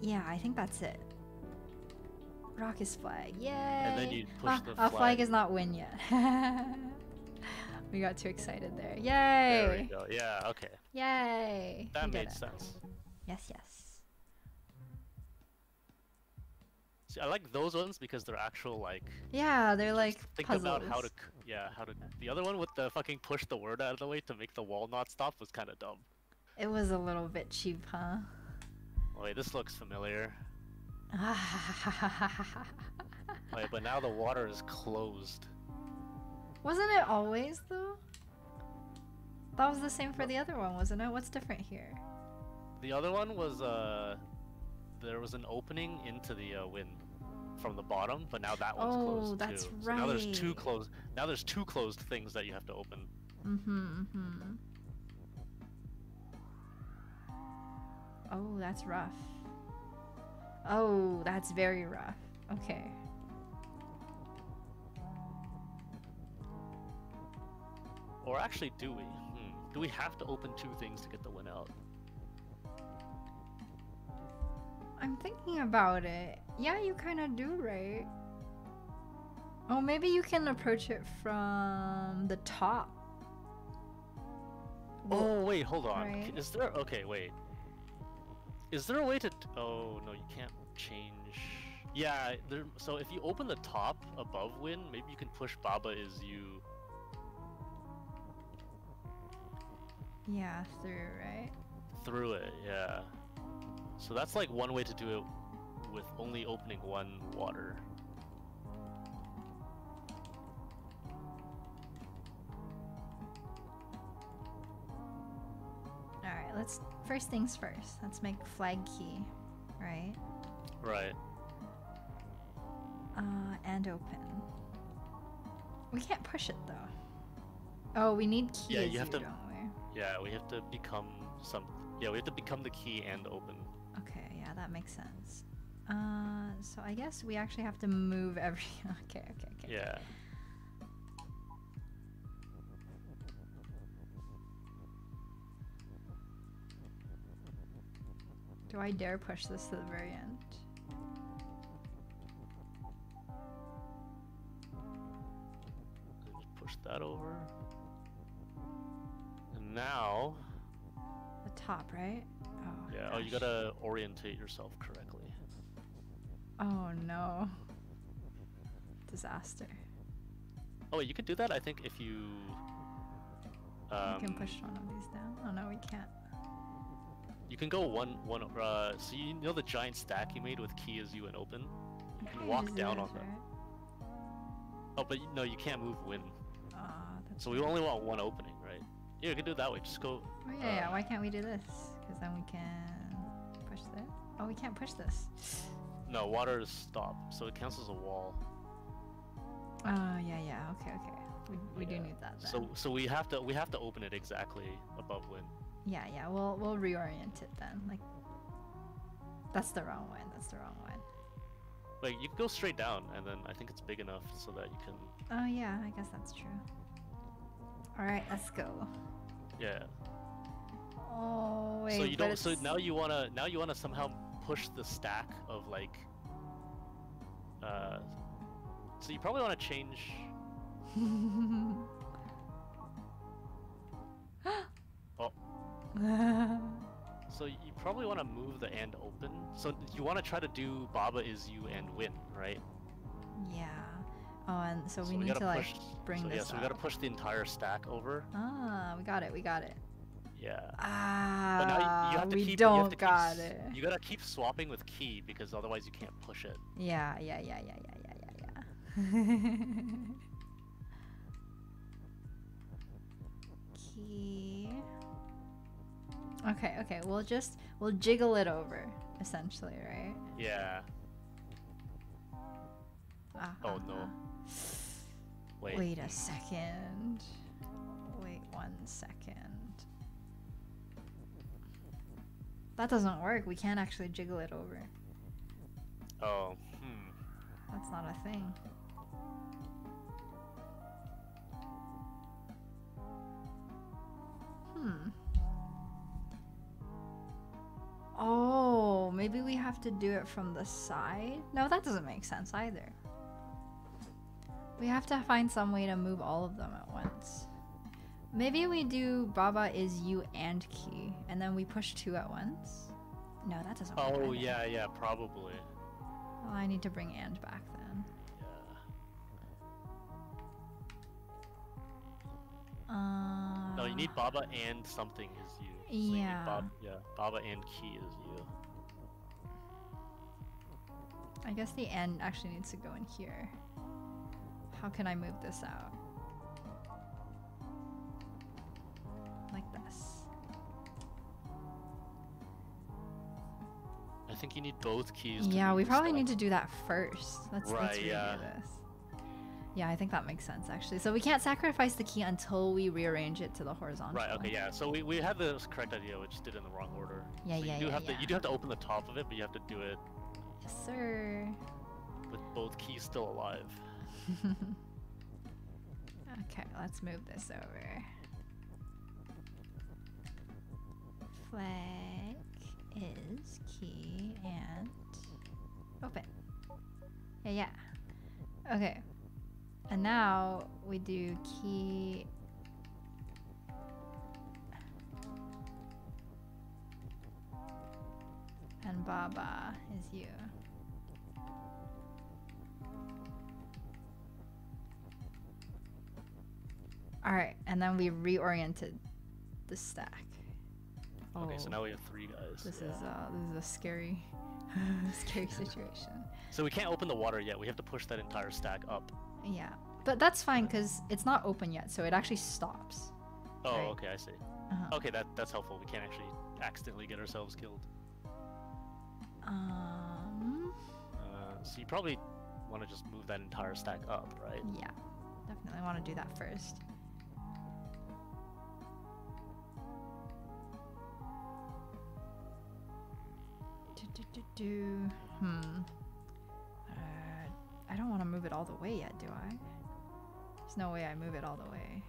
Yeah, I think that's it. Rock is flag. Yay! And then you push Ah, the Our flag flag. is not win yet. we got too excited there. Yay! There we go. Yeah, okay. Yay! That we made sense. Yes, yes. See, I like those ones because they're actual like. Yeah, they're like Think puzzles. about how to. Yeah, how to. The other one with the fucking push the word out of the way to make the wall not stop was kind of dumb. It was a little bit cheap, huh? Wait, this looks familiar. Wait, but now the water is closed. Wasn't it always though? That was the same for the other one, wasn't it? What's different here? The other one was uh, there was an opening into the uh, wind from the bottom, but now that one's Oh, closed that's too. So now there's two closed. Now there's two closed things that you have to open. Mm-hmm. mm-hmm. Oh, that's rough. Oh, that's very rough. Okay. Or actually, do we? Hmm. Do we have to open two things to get the win out? I'm thinking about it. Yeah, you kind of do, right? Oh, maybe you can approach it from the top. Oh wait, hold on. right. Is there? Okay, wait. Is there a way to? Oh no, you can't change. Yeah, there. So if you open the top above win, maybe you can push Baba is you. Yeah, through, right? through it, yeah. So that's like one way to do it with only opening one water. Alright, let's. First things first. Let's make flag key, right? Right. Uh, and open. We can't push it though. Oh, we need key Yeah, you have to- don't we? Yeah, we have to become some. Yeah, we have to become the key and open. Okay, yeah, that makes sense. Uh, so I guess we actually have to move every. Okay, okay, okay. Yeah. Do I dare push this to the very end? Just push that over. And now, The top, right? Oh. yeah. Oh, you gotta orientate yourself correctly. Oh no. Disaster. Oh, wait, you could do that. I think if you. Um, we can push one of these down. Oh no, we can't. You can go one one. Uh, so you know the giant stack you made with key as you and open. You can walk down on them. Oh, but no, you can't move win. Ah, that's So we only want one opening, right? Yeah, you can do it that way. Just go. Oh yeah, yeah. uh, Why can't we do this? Because then we can push this. Oh, we can't push this. No, water is stopped, so it counts as a wall. Oh yeah, yeah. Okay, okay. We, we do need that then. So so we have to we have to open it exactly above Win. yeah, yeah. We'll we'll reorient it then. Like that's the wrong one. That's the wrong one. Like you can go straight down, and then I think it's big enough so that you can. Oh yeah, I guess that's true. All right, let's go. Yeah. Oh wait. so you don't. So now you wanna now you wanna somehow push the stack of like. Uh. So you probably want to change. Oh. So you probably want to move the and open. So you want to try to do Baba is you and win, right? yeah. Oh, and so, we need gotta to like push, bring so, this Yeah, so we gotta push the entire stack over. Ah, we got it. We got it. Yeah. Ah, But now you, you have to we keep. don't you have to got keep, it. You gotta keep swapping with key because otherwise you can't push it. Yeah, yeah, yeah, yeah, yeah, yeah, yeah, yeah. Key. Okay, okay. We'll just we'll jiggle it over, essentially, right? Yeah. Ah, Oh, ah, no. Wait. Wait a second. Wait one second. That doesn't work. We can't actually jiggle it over. Oh. Hmm. That's not a thing. Hmm. Oh, maybe we have to do it from the side? No, that doesn't make sense either. We have to find some way to move all of them at once. Maybe we do Baba is you and key, and then we push two at once? No, that doesn't work. Oh either. yeah, yeah, probably. Well, I need to bring and back then. Yeah. Uh, No, you need Baba and something is you. So you need Yeah. Bob, yeah. Baba and key is you. I guess the end actually needs to go in here. How can I move this out? I think you need both keys. Yeah, we probably stack. need to do that first. Let's, let's Right, redo yeah. this. Yeah, I think that makes sense actually. So we can't sacrifice the key until we rearrange it to the horizontal. Right. Okay. Yeah. So we, we had the correct idea, we just did it in the wrong order. Yeah, so yeah, You do yeah, have to yeah. you do have to open the top of it, but you have to do it Yes, sir. with both keys still alive. okay, let's move this over. Flag is key and open. Yeah, yeah. Okay. And now we do key. And Baba is you. Alright, and then we reoriented the stack. Okay. So Oh, now we have three guys. this yeah. is uh this is a scary scary situation. So we can't open the water yet. We have to push that entire stack up. Yeah. But that's fine because it's not open yet, so it actually stops. Oh, Right. okay. I see. Uh-huh. Okay, that that's helpful. We can't actually accidentally get ourselves killed. Um Uh, so you probably want to just move that entire stack up, right? yeah. Definitely want to do that first. Do, do, do. Hmm. Uh, I don't want to move it all the way yet, do I? There's no way I move it all the way.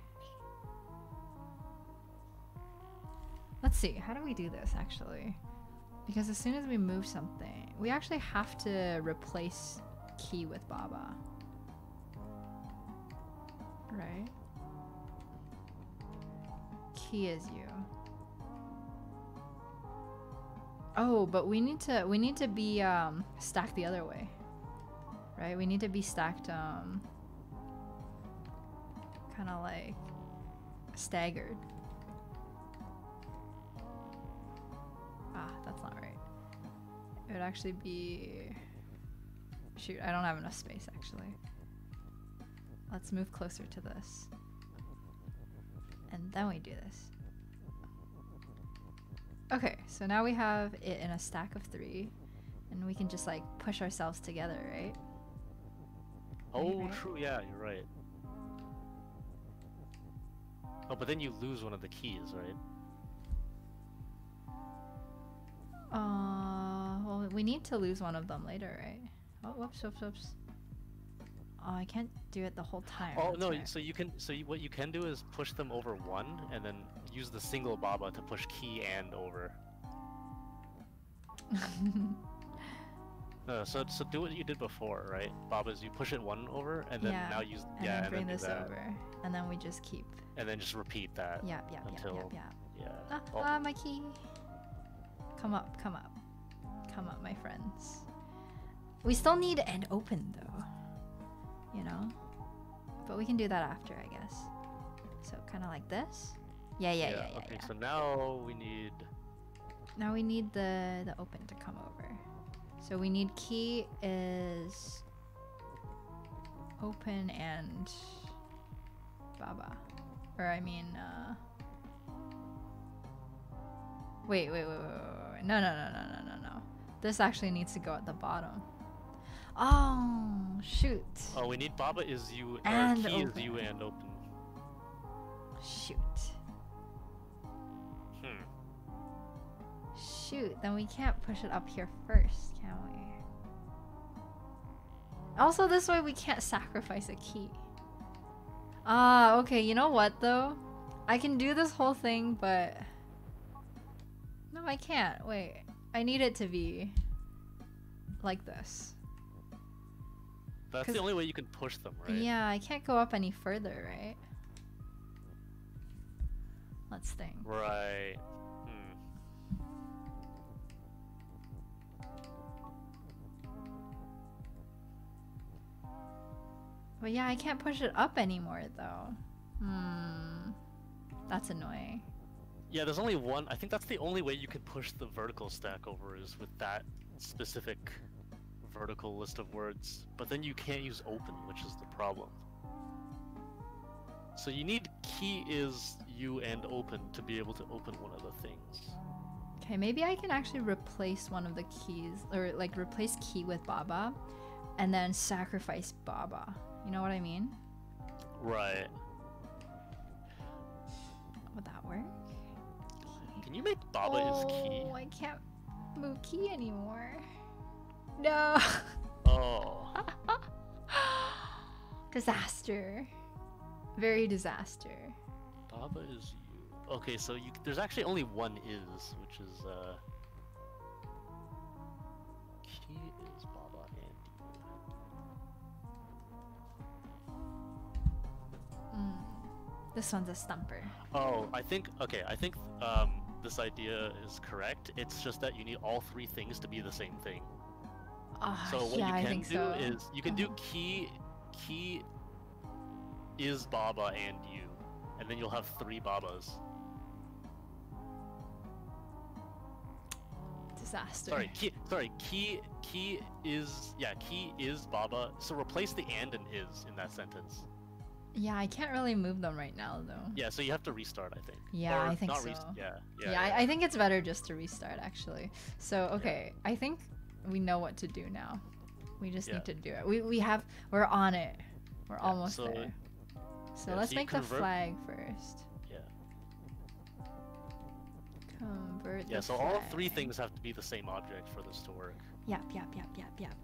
Let's see. How do we do this actually? Because as soon as we move something, we actually have to replace key with Baba. Right? Key is you. Oh, but we need to we need to be um stacked the other way. Right? We need to be stacked um kind of like staggered. Ah, that's not right. It would actually be Shoot, I don't have enough space actually. Let's move closer to this. And then we do this. Okay, so now we have it in a stack of three. And we can just like push ourselves together, right? Oh, right. true. Yeah, you're right. Oh, but then you lose one of the keys, right? Uh, well, we need to lose one of them later, right? Oh, whoops, whoops, whoops. Oh, I can't do it the whole time. Oh that's no! right. So you can. So you, what you can do is push them over one, and then use the single Baba to push key and over. Uh, so so do what you did before, right? Babas, you push it one over, and then Yeah, now use and yeah, then and bring then do this that, over, and then we just keep. and then just repeat that. Yep, yep, yep, Until- yep, yep. Yeah. Ah, Oh, ah, my key. Come up, come up, come up, my friends. We still need an open though. You know, but we can do that after, I guess. So kind of like this. Yeah, yeah, yeah, yeah. okay, yeah. so now we need. Now we need the the open to come over. So we need key is open and Baba, or I mean, uh, wait, wait, wait, wait, wait, wait, no, no, no, no, no, no, no. This actually needs to go at the bottom. Oh shoot, Oh, we need Baba is you. And key open. is you and open. shoot, Hmm. shoot. Then we can't push it up here first, can we? Also, this way we can't sacrifice a key. Ah, okay. You know what though? I can do this whole thing, but no, I can't. Wait, I need it to be like this. That's the only way you can push them, right? Yeah, I can't go up any further, right? Let's think. Right. Hmm. But yeah, I can't push it up anymore though. Hmm. That's annoying. Yeah, there's only one. I think that's the only way you can push the vertical stack over is with that specific vertical list of words. But then you can't use open, which is the problem. So you need key is you and open to be able to open one of the things. Okay, maybe I can actually replace one of the keys, or like replace key with Baba, and then sacrifice Baba. You know what I mean? Right. Would that work? Can you make Baba oh, is key? I can't move key anymore. No. Oh. disaster. Very disaster. Baba is you. Okay, so you there's actually only one is, which is uh Key is Baba and you. Mm. This one's a stumper. Oh, I think okay, I think um this idea is correct. It's just that you need all three things to be the same thing. Ah, So what yeah, you can do so. is you can do Uh-huh. key key is Baba and you, and then you'll have three Babas. disaster. Sorry, key sorry, key key is yeah, key is Baba. So replace the and and is in that sentence. Yeah, I can't really move them right now though. Yeah, so you have to restart, I think. Yeah, Or I think so. rest- yeah, yeah. Yeah, I, I think it's better just to restart actually. So okay, I think we know what to do now. We just Yeah. need to do it. We we have we're on it. We're Yeah, almost so- there. So yeah, let's so make the flag first. Yeah. Convert. Yeah, so all three things have to be the same object for this to work. Yep, yep, yep, yep, yep,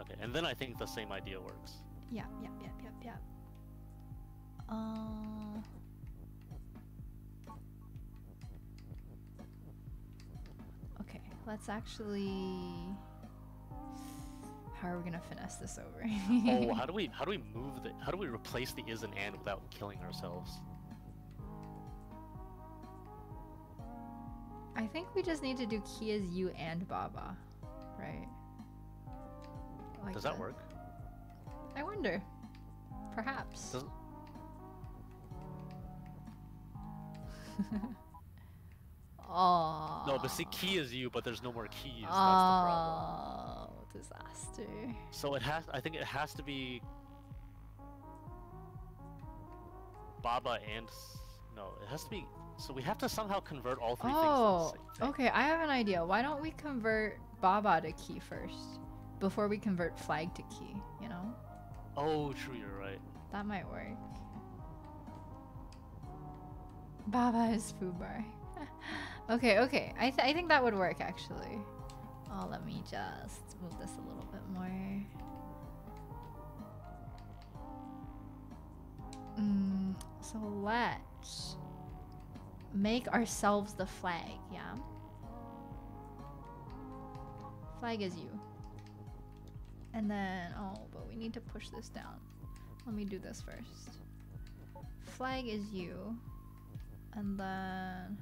Okay, and then I think the same idea works. yep, yep, yep, yep, yep. Uh. Okay, let's actually. How are we gonna finesse this over? oh, how do we how do we move the how do we replace the is and and without killing ourselves? I think we just need to do key as you and Baba, right? Like Does that work? I wonder. Perhaps. Does- oh. No, but see, key is you, but there's no more keys. That's the problem. Oh, disaster. So it has. I think it has to be Baba and no, it has to be. So we have to somehow convert all three Oh, things. To the same thing. Oh, okay. I have an idea. Why don't we convert Baba to key first before we convert flag to key? You know, Oh, true. You're right. that might work. Baba is Fubar. okay, okay. I, th I think that would work actually. Oh, let me just move this a little bit more. Mm, so let's make ourselves the flag, yeah? Flag is you. And then, oh, but we need to push this down. Let me do this first. Flag is you. And then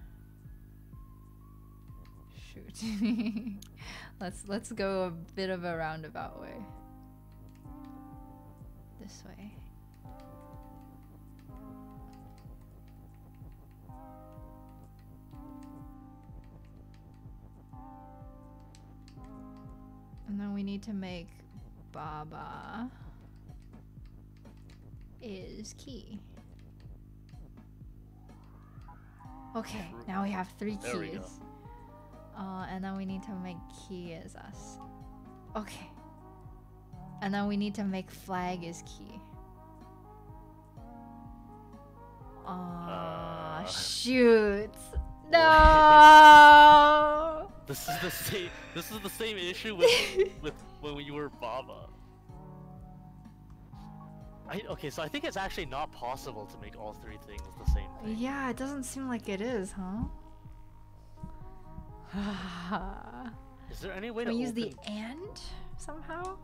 shoot. let's let's go a bit of a roundabout way. This way. And then we need to make Baba is key. Okay, now we have three keys. Go. Uh, and then we need to make key is us. Okay. And then we need to make flag is key. Aw, Uh. shoot. No! This is the same. This is the same issue with with when you were Baba. I, okay, so I think it's actually not possible to make all three things the same thing. Yeah, it doesn't seem like it is, huh? Is there any way Can to we use the and somehow?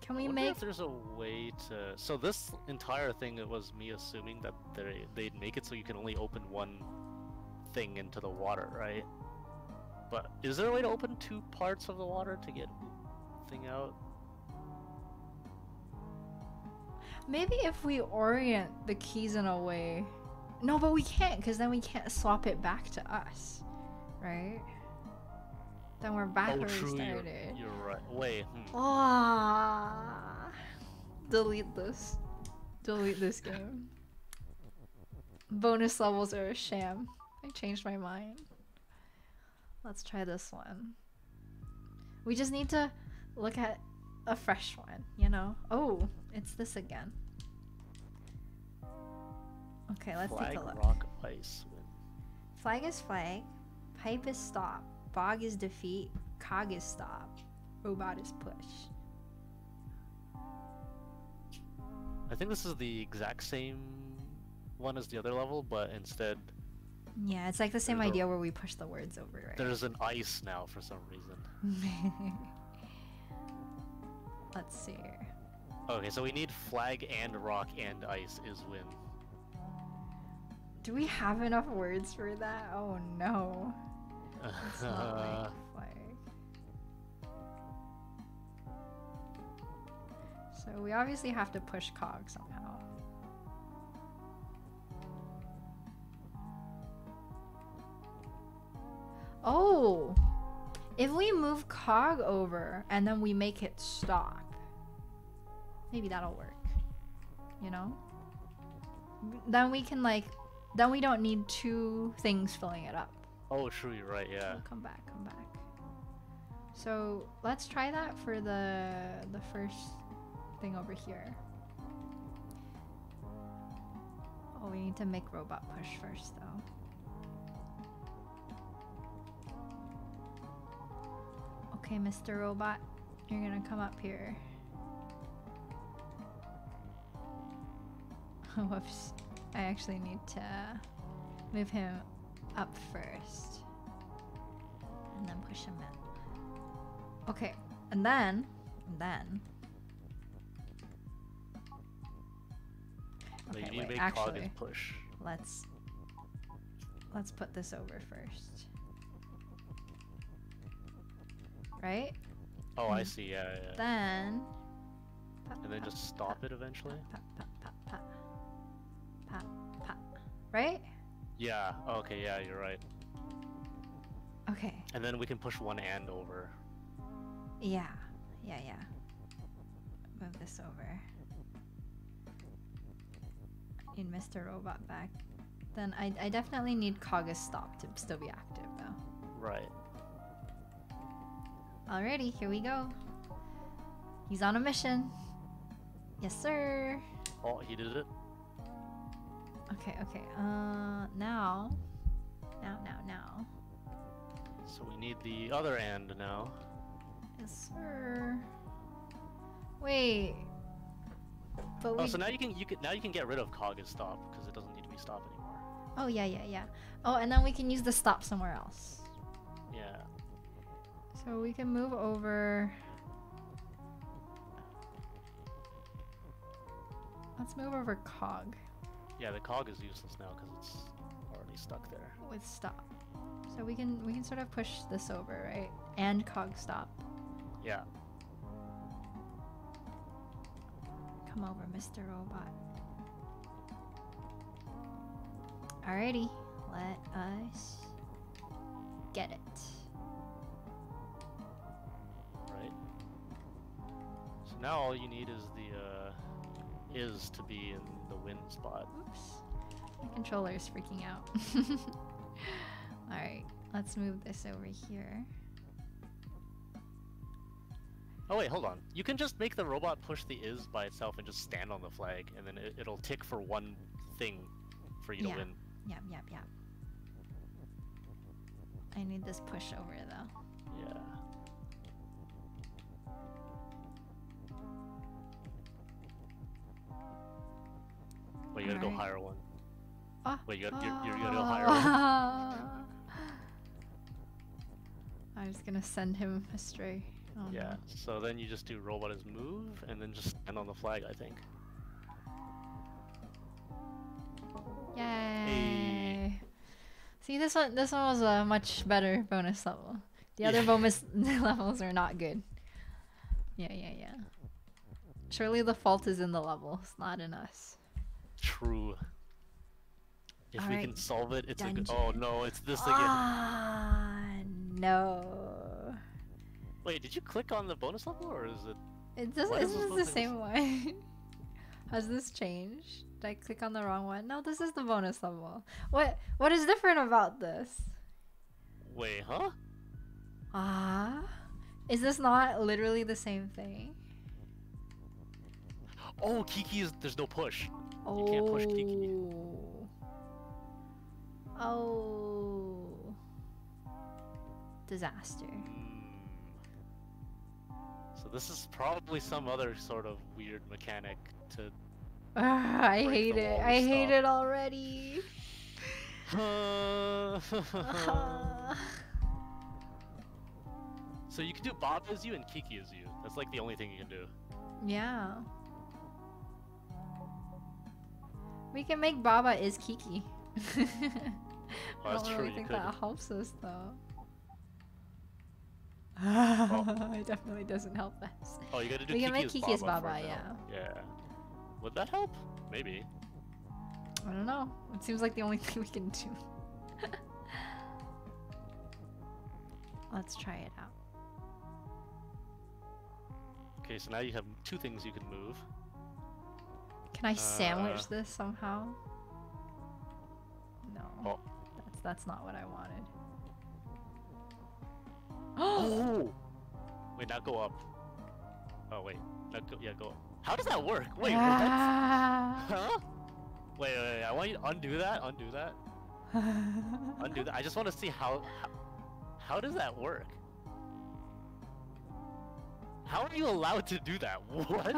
Can we make if there's a way to. So this entire thing it was me assuming that they they'd make it so you can only open one thing into the water, right? But is there a way to open two parts of the water to get thing out? Maybe if we orient the keys in a way. No, but we can't because then we can't swap it back to us, right? Then we're back oh, where we true. You're, started. you're right. Wait. Hmm. Ah, delete this. Delete this game. Bonus levels are a sham. I changed my mind. Let's try this one. We just need to look at a fresh one, you know? Oh, it's this again. Okay, let's Flag, take a look. rock, ice. wind. Flag is flag, pipe is stop, bog is defeat, cog is stop, robot is push. I think this is the exact same one as the other level, but instead Yeah, it's like the same There's a- idea where we push the words over, right? there's an ice now for some reason. Let's see. Okay, so we need flag and rock and ice is win. Do we have enough words for that? Oh no. It's not like flag. So we obviously have to push cog somehow. Oh! If we move cog over and then we make it stop, maybe that'll work. You know? Then we can like, then we don't need two things filling it up. oh, true, you're right. Yeah. Oh, come back, come back. So let's try that for the the first thing over here. Oh, we need to make robot push first, though. Okay, Mr. Robot, you're gonna come up here. Whoops. I actually need to move him up first. And then push him in. Okay, and then, and then. So you Okay, need wait, to make cog actually, and push. let's let's put this over first. Right? Oh, I Mm. see. Yeah, yeah. Then. And then just stop it eventually. Yeah. Okay. Yeah, you're right. Okay. And then we can push one and over. Yeah. Yeah, yeah. Move this over. I need Mr. Robot back. Then I, I definitely need Cog's stop to still be active though. Right. Alrighty, here we go. He's on a mission. Yes, sir. Oh, he did it. Okay, okay. Uh, now, now, now, now. So we need the other end now. Yes, sir. Wait. But Oh, we. so now you can you can now you can get rid of cog and stop because it doesn't need to be stop anymore. oh yeah, yeah, yeah. Oh, and then we can use the stop somewhere else. Yeah. So we can move over. Let's move over cog Yeah, the cog is useless now because it's already stuck there. with stop. So we can we can sort of push this over, right? And cog stop. Yeah. Come over, Mr. Robot. Alrighty, let us get it. Right. So now all you need is the uh, is to be in the win spot. Oops. My controller is freaking out. Alright, let's move this over here. Oh wait, hold on. You can just make the robot push the is by itself and just stand on the flag, and then it, it'll tick for one thing for you Yeah. to win. Yep, yep, yep. I need this push over though. Yeah. Wait, you gotta go higher one. Ah. Wait, you gotta, you you gotta go higher one. I was gonna send him astray. Oh, no. Yeah. So then you just do robot as move, and then just stand on the flag. I think. Yay! See, this one, this one was a much better bonus level. The other Yeah. bonus levels are not good. Yeah, yeah, yeah. Surely the fault is in the levels, not in us. True. If we Alright, can solve it, it's a good. Oh no, it's this again. Ah, no. Wait, did you click on the bonus level, or is it? It doesn't. Why does Isn't this this the same one? Has this changed? Did I click on the wrong one? No, this is the bonus level. What? What is different about this? Wait, huh? Ah, is this not literally the same thing? Oh, Keke is. There's no push. Oh. can't push Keke. Oh. Disaster. Hmm. So this is probably some other sort of weird mechanic to. Ah, I hate it. I and hate it already. So you can do Bob as you and Keke as you. That's like the only thing you can do. yeah. We can make Baba is Keke. Oh, I don't really you think that helps us though. it definitely doesn't help us. Oh, you gotta do We Keke can make as Keke as Baba, Baba, yeah. Yeah. Would that help? Maybe. I don't know. It seems like the only thing we can do. Let's try it out. Okay, so now you have two things you can move. Can I sandwich Uh, this somehow? No. Oh. That's that's not what I wanted. Oh! Wait, now go up. Oh wait, now go, yeah, go up. How does that work? Wait, what? Ah. Huh? Wait, wait, wait, I want you to undo that, undo that, undo that. I just want to see how, how, how does that work? How are you allowed to do that? What?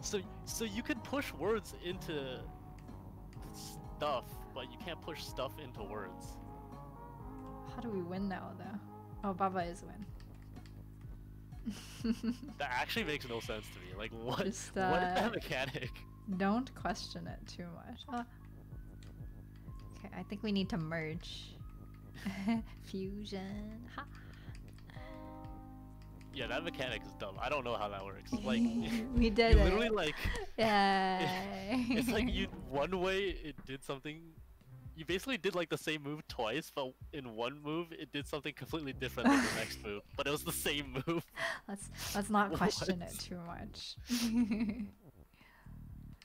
So, so you can push words into stuff, but you can't push stuff into words. How do we win now, though? Oh, Baba is win. That actually makes no sense to me. Like, what? Just, what is uh, that mechanic? Don't question it too much. Ah. Okay, I think we need to merge. Fusion. Ha. Yeah, that mechanic is dumb. I don't know how that works. Like, we you did literally it. like, Yay. it's like you one way it did something. You basically did like the same move twice, but in one move it did something completely different than the next move. But it was the same move. Let's let's not question it too much.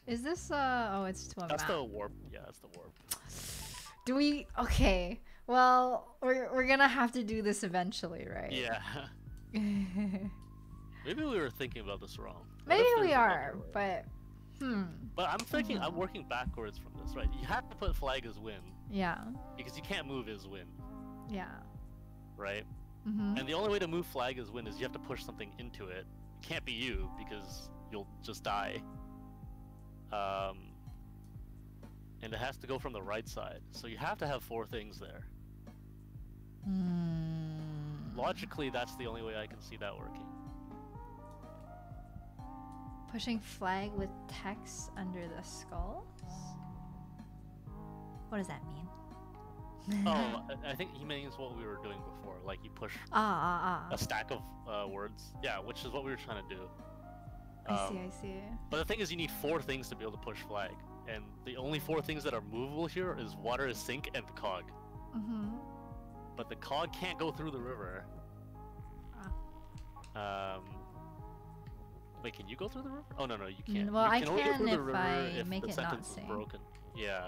Is this uh oh it's to a That's map. the warp. Yeah, that's the warp. Do we okay. Well, we're we're gonna have to do this eventually, right? Yeah. Maybe we were thinking about this wrong. Maybe we are, but Hmm. But I'm thinking I'm Mhm. working backwards from this, right? You have to put flag as win Yeah. because you can't move as win, Yeah. right? Mm-hmm. And the only way to move flag as win is you have to push something into it. It can't be you because you'll just die. Um, and it has to go from the right side. So you have to have four things there. Hmm. Logically, that's the only way I can see that working. Pushing flag with text under the skulls? What does that mean? Oh, I- think he means what we were doing before. Like you push ah, ah, ah. a stack of uh, words. Yeah, which is what we were trying to do. I see, Um, I see. But the thing is, you need four things to be able to push flag, and the only four things that are movable here is water, a sink, and the cog. Mm-hmm. But the cog can't go through the river. Ah. Um. Wait, can you go through the river? Oh no, no, you can't. Mm, well, you I can only go can through the if river I if make the it not sentence is sink. broken. Yeah.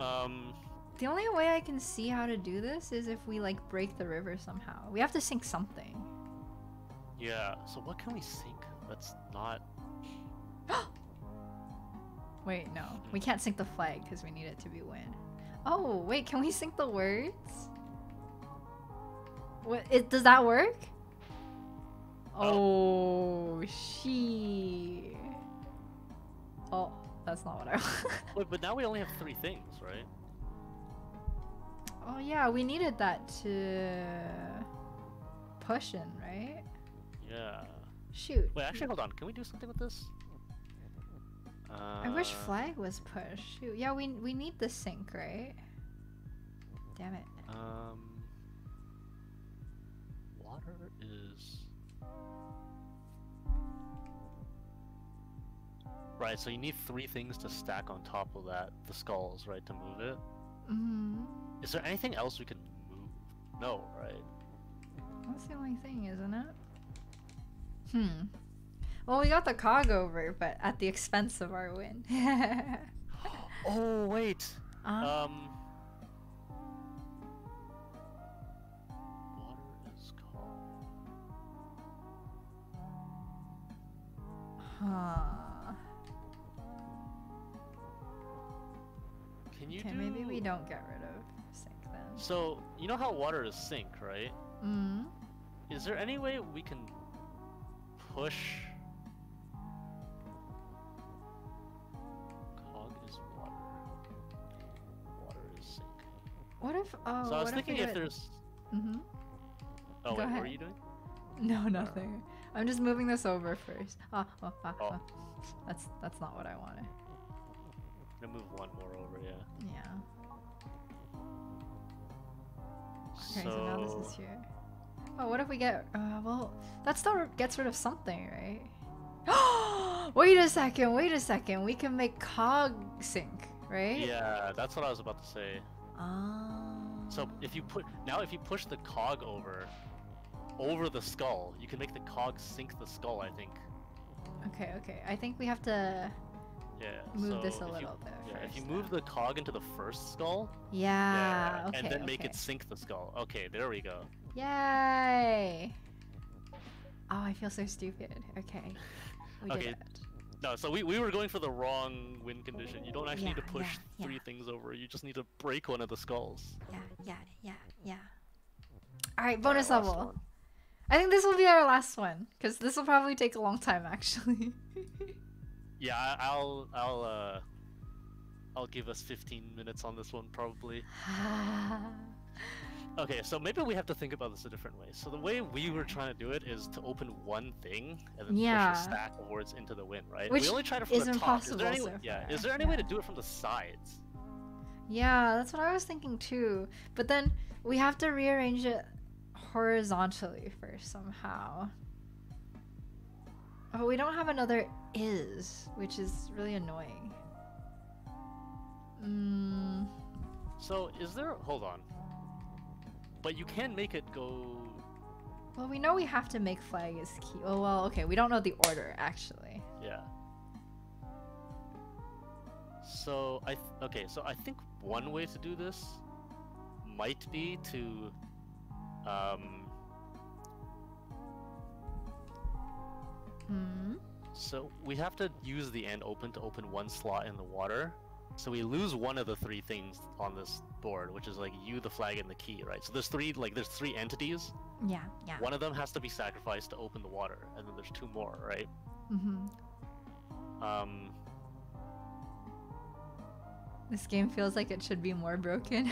Um. The only way I can see how to do this is if we like break the river somehow. We have to sink something. Yeah. So what can we sink? That's not. Wait, no. We can't sink the flag because we need it to be wind. Oh, wait, can we sink the words? What it does that work? Oh, oh she. Oh, that's not what I want. Wait, but now we only have three things, right? oh yeah, we needed that to push in, right? Yeah. Shoot. Wait, actually, hold on. Can we do something with this? Uh, I wish flag was pushed. Yeah, we we need the sink, right? Damn it. Um. Water is. Right, so you need three things to stack on top of that, the skulls, right, to move it. Mm-hmm. Is there anything else we can move? No, right? That's the only thing, isn't it? Hmm. Well, we got the cog over, but at the expense of our win. Oh, wait! uh, Um. Water is called. huh. Can you Okay, do. maybe we don't get rid of sink then. So, you know how water is sink, right? Mm. Is there any way we can push What if? Oh, so I was thinking if, if, there's Mm-hmm. Oh Go wait, what ahead. are you doing? No, nothing. I'm just moving this over first. Ah, ah, ah, Oh. ah. That's that's not what I wanted. I'm gonna move one more over, yeah. Yeah. Okay, so, now this is here. Oh, what if we get? Uh, well, that still gets rid of something, right? wait a second. Wait a second. We can make cog sink, right? Yeah, that's what I was about to say. Ah. So if you put now if you push the cog over over the skull, you can make the cog sink the skull, I think. Okay, okay. I think we have to Yeah. move so this a if you- little bit. Yeah, if you move though. the cog into the first skull, Yeah. Okay. and then make it sink the skull. Okay, there we go. Yay! Oh, I feel so stupid. Okay. We Okay, did it. No, so we, we were going for the wrong win condition. You don't actually need to push yeah, three yeah. things over. You just need to break one of the skulls. Yeah, yeah, yeah, yeah. Alright, bonus Alright, level. one. I think this will be our last one. Because this will probably take a long time, actually. Yeah, I'll I'll uh I'll give us 15 minutes on this one probably. Okay, so maybe we have to think about this a different way. So the way we were trying to do it is to open one thing and then Yeah. push a stack of words into the wind, right? Which we only tried it from is the top. Is there any, so yeah, is there any way to do it from the sides? yeah, that's what I was thinking too. But then we have to rearrange it horizontally first somehow. But we don't have another is, which is really annoying. Mm, So is there hold on. But you can make it go well, we know we have to make flag as key. Oh, well, okay. We don't know the order, actually. Yeah. So I th- okay, so I think one way to do this might be to um Hmm. So we have to use the end open to open one slot in the water. So we lose one of the three things on this board, which is like you, the flag, and the key, right? So there's three like there's three entities. Yeah, yeah. One of them has to be sacrificed to open the water, and then there's two more, right? Mm-hmm. Um, This game feels like it should be more broken.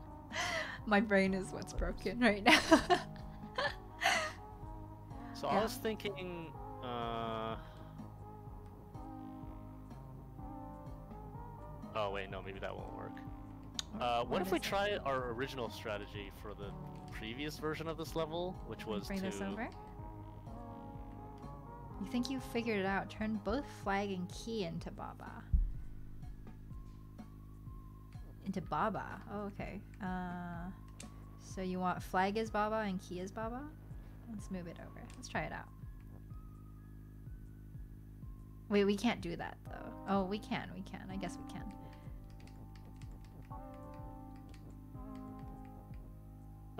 My brain is what's broken right now. so I was thinking, uh, oh wait, no, maybe that won't work. Uh, what, if we it? try our original strategy for the previous version of this level, which was Bring to this over. You think you figured it out? Turn both flag and key into Baba. Into Baba. Oh, okay. Uh, so you want flag is Baba and key is Baba? Let's move it over. Let's try it out. Wait, we can't do that though. Oh, we can. We can. I guess we can.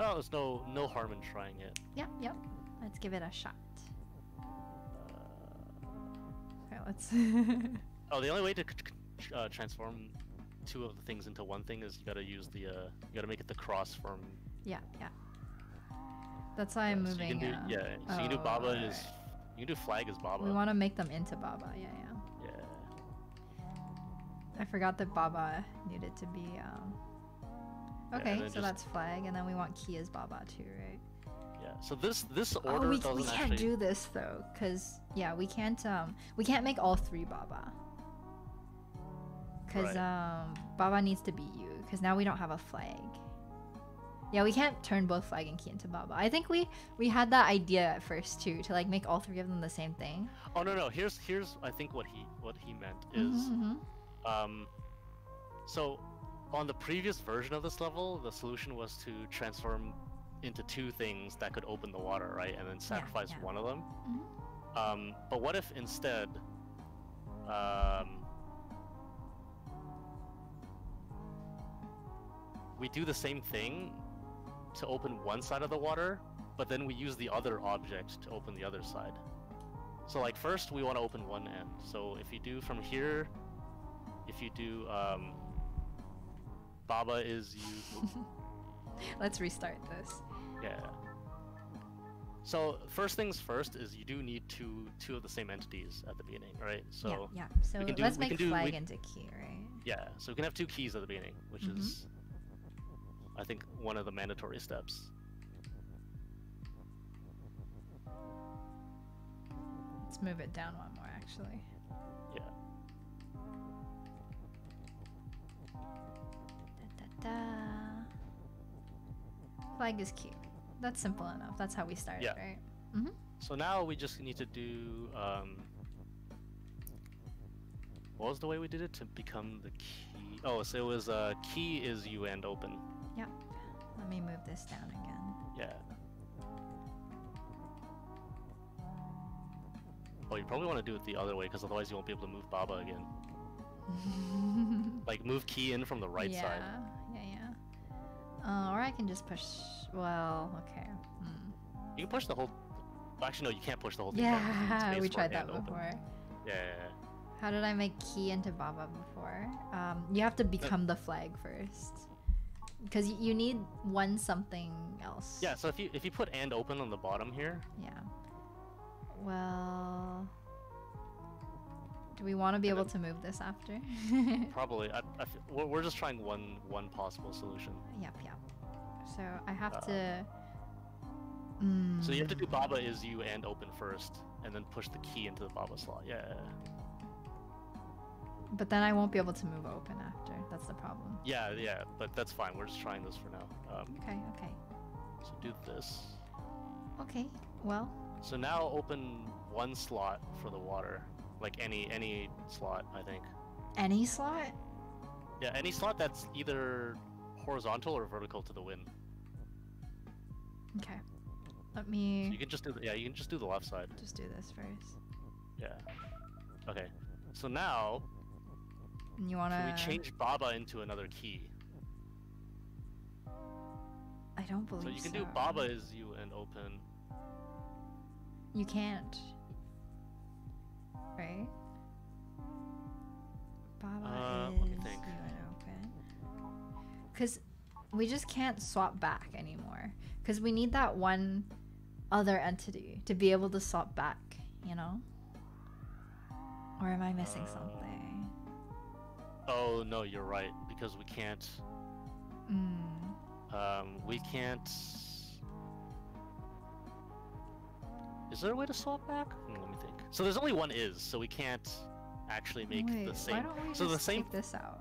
Oh, there's no no harm in trying it. Yep, yep. Let's give it a shot. Okay, let's. Oh, the only way to uh, transform two of the things into one thing is you gotta use the uh, you gotta make it the cross from. yeah, yeah. That's why I'm uh, so moving. you can do, uh, yeah, so you can do oh, Baba is you can do flag as Baba. We want to make them into Baba. Yeah, yeah. Yeah. I forgot that Baba needed to be. Um... Okay, so just- that's flag, and then we want key as Baba too, right? Yeah. So this this order oh, we, doesn't we can't actually. do this though, cause yeah, we can't um we can't make all three Baba. Cause Right. um Baba needs to be you, cause now we don't have a flag. Yeah, we can't turn both flag and key into Baba. I think we we had that idea at first too, to like make all three of them the same thing. Oh no no. Here's here's I think what he what he meant is Mhm, mhm. um. So, on the previous version of this level, the solution was to transform into two things that could open the water, right, and then sacrifice yeah. one of them. Mhm. Um, but what if instead, um, we do the same thing to open one side of the water, but then we use the other object to open the other side. So like first we want to open one end. So if you do from here, if you do um, Baba is you, Let's restart this. yeah. So first things first is you do need two two of the same entities at the beginning, right? So yeah, yeah. So do- let's make do- flag we- into key, right? Yeah, so we can have two keys at the beginning, which Mhm. is, I think, one of the mandatory steps. Let's move it down one more, actually. Da, da. Flag is cute. That's simple enough. That's how we started, Yeah. right? So now we just need to do. Um, what was the way we did it to become the key? Oh, so it was uh, key is you and open. Yep. Let me move this down again. Yeah. Oh, you probably want to do it the other way because otherwise you won't be able to move Baba again. Like move key in from the right yeah, side. Uh, or I can just push. Well, okay. Hmm. You can push the whole. Actually, no, you can't push the whole thing. down. You need Yeah, we tried that before. Yeah, yeah, yeah. How did I make key into Baba before? Um, you have to become the flag first. Because you need one something else. Yeah, so if you if you put and open on the bottom here, Yeah. Well. Do we want to be And able then- to move this after? probably I, I f- we're, just trying one one possible solution. yep, yep. So I have Uh, to. So you have to do Mm, Baba is you and open first, and then push the key into the Baba slot. Yeah, But then I won't be able to move open after. That's the problem. yeah, yeah, yeah. But that's fine. We're just trying this for now. Um, Okay, okay. so do this. Okay, well. So now open one slot for the water, like any any slot, I think. Any slot? Yeah, any slot that's either horizontal or vertical to the wind. Okay. Let So me you can just do the, yeah, you can just do the left side. just do this first. Yeah. Okay. So now you wanna. can we change Baba into another key? I don't believe So you can do Baba is you and open. You can't. Right? Baba Uh, is let me think. open. Cause we just can't swap back anymore. Cause we need that one other entity to be able to swap back. You know? Or am I missing Uh, something? Oh no, you're right because we can't. Mm. Um, we can't. Is there a way to swap back? Hmm, let me think. So there's only one is, so we can't actually make Wait, the why same. don't we so the same. take this out?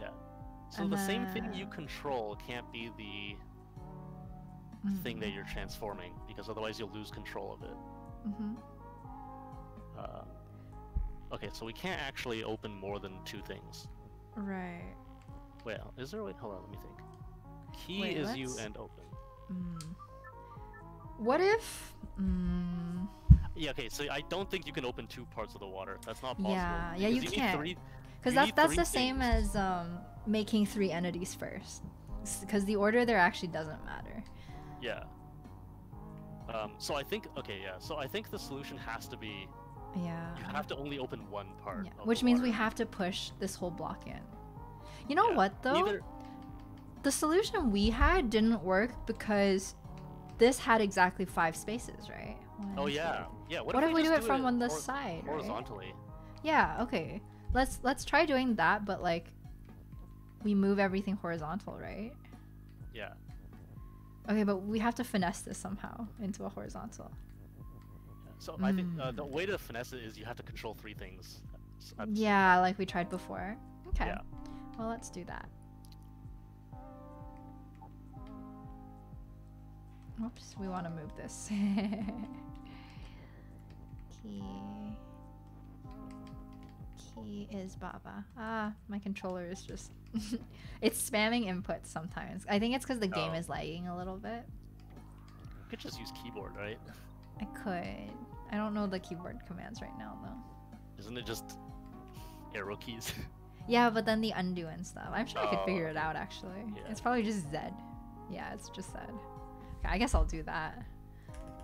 Yeah. So and the same thing you control can't be the thing that you're transforming because otherwise you'll lose control of it. Mm-hmm. Um, okay, so we can't actually open more than two things. Right. Well, is there a way? Hold on, let me think. Key Wait, is you let's- and open. Mm. What if? Mm, Yeah, okay, so I don't think you can open two parts of the water. That's not possible. Yeah, yeah, you because can't. Because that's that's the same as um, making three entities first. Because the order there actually doesn't matter. yeah. Um, so I think okay, yeah. So I think the solution has to be Yeah. you have to only open one part. yeah. Which means water. we have to push this whole block in. You know Yeah, what though? Either The solution we had didn't work because this had exactly five spaces, right? One, Oh two. yeah, yeah. What, What, if we do it from on the side? Right? horizontally? Yeah. Okay. Let's let's try doing that, but like, we move everything horizontal, right? Yeah. Okay, but we have to finesse this somehow into a horizontal. So I think uh, Mm. the way to finesse it is you have to control three things. s- at the same Yeah, like we tried before. Okay. Yeah. Well, let's do that. Oops, we want to move this. Key. Key is Baba. Ah, my controller is just. it's spamming inputs sometimes. I think it's because the game Oh. is lagging a little bit. You could just use keyboard, right? I could. I don't know the keyboard commands right now, though. Isn't it just arrow keys? Yeah, but then the undo and stuff. I'm sure I could Oh, figure it out actually. yeah. It's probably just Z. Yeah, it's just Z. I guess I'll do that.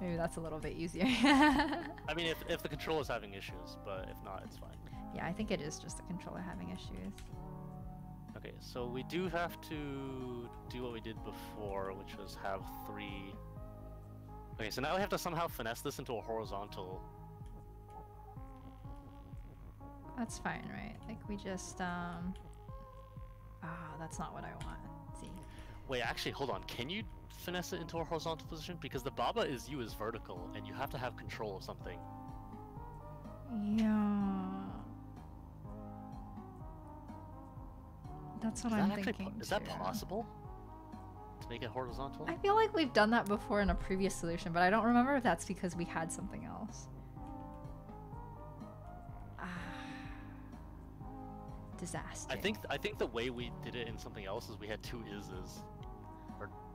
Maybe that's a little bit easier. I mean, if, if the controller's having issues, but if not, it's fine. Yeah, I think it is just the controller having issues. Okay, so we do have to do what we did before, which was have three. Okay, so now we have to somehow finesse this into a horizontal. That's fine, right? Like we just um Ah, that's not what I want. Let's see. Wait, actually, hold on. Can you finesse it into a horizontal position? Because the Baba is you is vertical, and you have to have control of something. Yeah. That's what Is I'm that thinking. is that possible? To make it horizontal? I feel like we've done that before in a previous solution, but I don't remember if that's because we had something else. Ah. Disaster. I think I think the way we did it in something else is we had two ises, or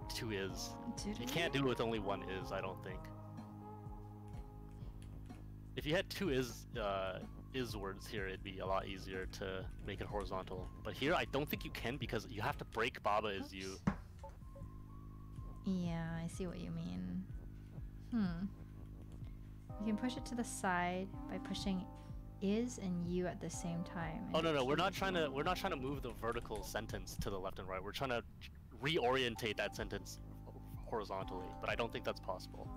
two is. Did You can't do it with only one is. I don't think. If you had two is uh, is words here, it'd be a lot easier to make it horizontal. But here, I don't think you can because you have to break Baba is you. Yeah, I see what you mean. Hmm. You can push it to the side by pushing is and you at the same time. Oh no no, we're not trying to we're not trying to move the vertical sentence to the left and right. We're trying to reorientate that sentence horizontally, but I don't think that's possible.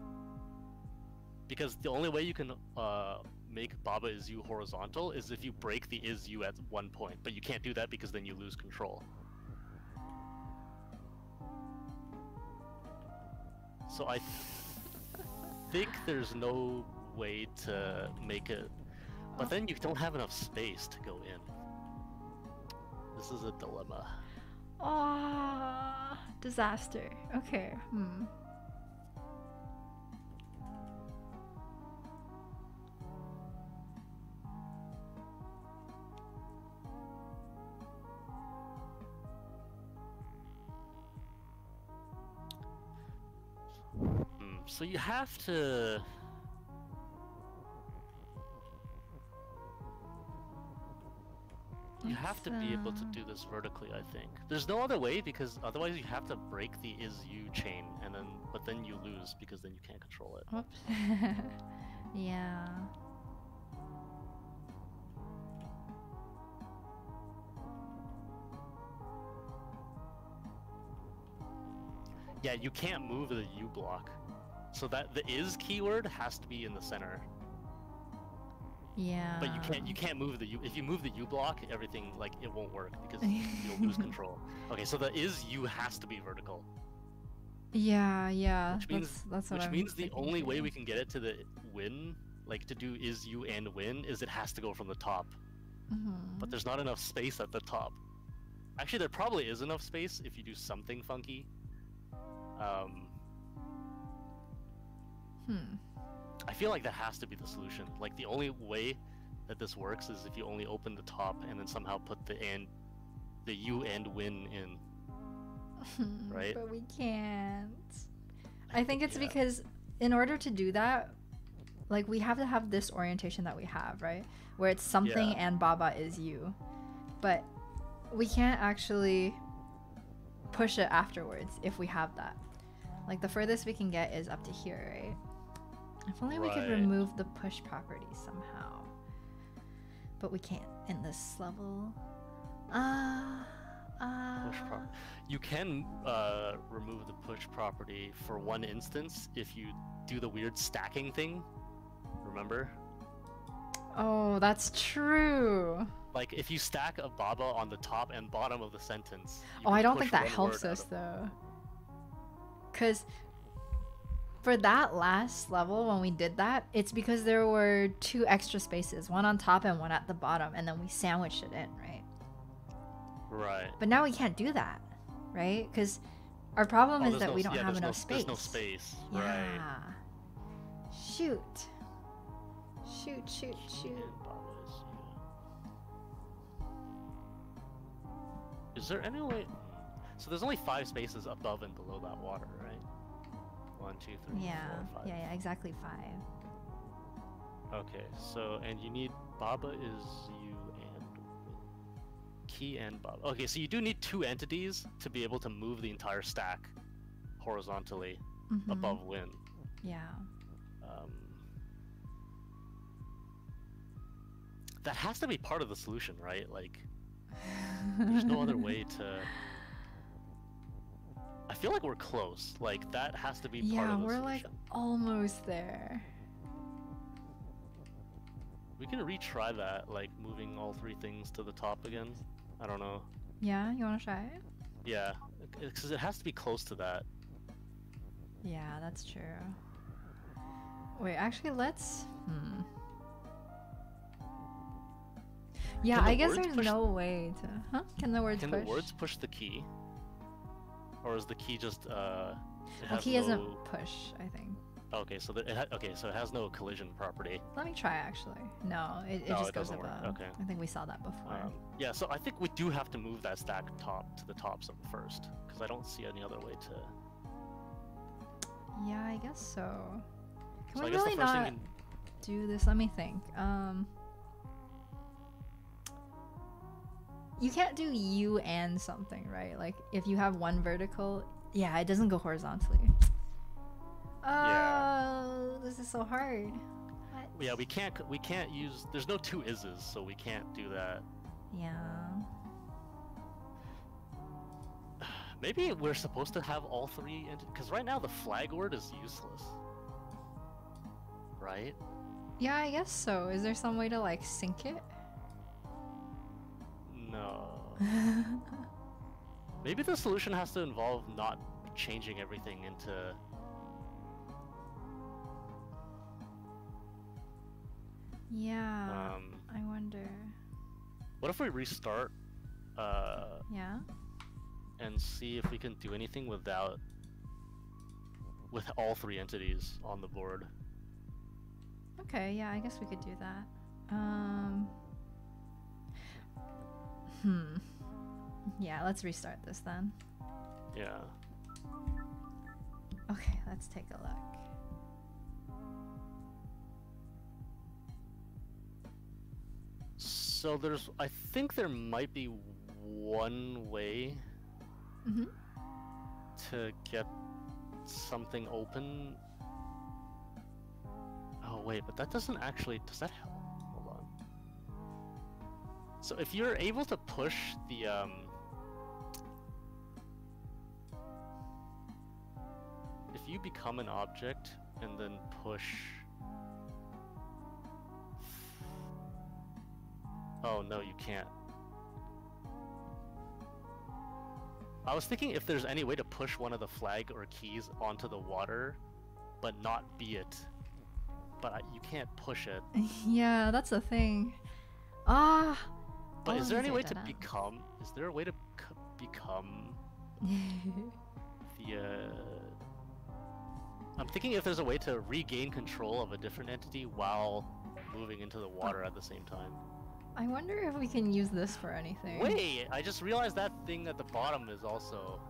Because the only way you can uh, make Baba is you horizontal is if you break the is you at one point, but you can't do that because then you lose control. So I think there's no way to make it but then you don't have enough space to go in. This is a dilemma. Ah, disaster. Okay. Hmm. Hmm, So you have to. you have to be able to do this vertically, I think. There's no other way because otherwise you have to break the is you chain and then but then you lose because then you can't control it. Oops. yeah. Yeah, you can't move the U block. So that the is keyword has to be in the center. Yeah. But you can't you can't move the U if you move the U block, everything like it won't work because you'll lose control. Okay, so the is U has to be vertical. Yeah, yeah. Which means- that's, that's Which I'm means the only way we can get it to the win, like to do is U and win, is it has to go from the top. Mhm. But there's not enough space at the top. Actually, there probably is enough space if you do something funky. Um, Hmm. I feel like that has to be the solution. Like the only way that this works is if you only open the top and then somehow put the and the U and win in. Right? But we can't. I think it's Yeah. because in order to do that, like we have to have this orientation that we have, right? Where it's something Yeah. and Baba is you. But we can't actually push it afterwards if we have that. Like the furthest we can get is up to here, right? If only we could remove the push property somehow. But we can't in this level. Ah. Uh, Push prop- You can uh, remove the push property for one instance if you do the weird stacking thing. Remember? Oh, that's true. Like if you stack a baba on the top and bottom of the sentence. Oh, I don't think that helps us though. Cause for that last level when we did that, it's because there were two extra spaces, one on top and one at the bottom, and then we sandwiched it in, right? Right. But now we can't do that, right? Because our problem Oh, is that no- we don't yeah, have there's no- enough space. There's no space. Yeah. Right. Shoot. Shoot, shoot, shoot. And baba is you. Is there any way? So there's only five spaces above and below that water, right? One, two, three, Yeah. four, five. Yeah, yeah, exactly five. Okay, so and you need Baba is you and Key and Baba. Okay, so you do need two entities to be able to move the entire stack horizontally Mhm. above Win. Yeah. Um, that has to be part of the solution, right? Like, there's no other way to. I feel like we're close. Like that has to be part Yeah, of the we're like almost there. We can retry that, like moving all three things to the top again. I don't know. Yeah, you want to try it? Yeah, because it has to be close to that. Yeah, that's true. Wait, actually, let's. Hmm. Yeah, I guess there's no way to. Huh? Can the words Can push? Can the words push the key, or is the key just uh? It The key no... isn't push, I think. Okay, so the, it ha- okay, so it has no collision property. Let me try actually. No, it, it No, just it goes above. Okay. I think we saw that before. Um, yeah, so I think we do have to move that stack top to the top some first, because I don't see any other way to. yeah, I guess so. Can so we really not thing. do this? Let me think. Um. You can't do you and something, right? Like if you have one vertical, yeah, it doesn't go horizontally. Oh, Yeah. this is so hard. What? Yeah, we can't. We can't use. There's no two ises, so we can't do that. Yeah. Maybe we're supposed to have all three, because right now the flag word is useless. Right? Yeah, I guess so. Is there some way to like sink it? No. Maybe the solution has to involve not changing everything into. yeah. Um, I wonder. what if we restart uh, Yeah. and see if we can do anything without with all three entities on the board? Okay, yeah, I guess we could do that. Um Hmm. Yeah, let's restart this then. Yeah. Okay, let's take a look. So there's, I think there might be one way Mhm. to get something open. Oh wait, but that doesn't actually. Does that help? So if you're able to push the um. If you become an object and then push? Oh no, you can't. I was thinking if there's any way to push one of the flag or keys onto the water, but not be it. But I, you can't push it. yeah, that's the thing. Ah. But is there any way to dead become? Is there a way to c- become the? Uh... I'm thinking if there's a way to regain control of a different entity while moving into the water at the same time. I wonder if we can use this for anything. Wait, I just realized that thing at the bottom is also.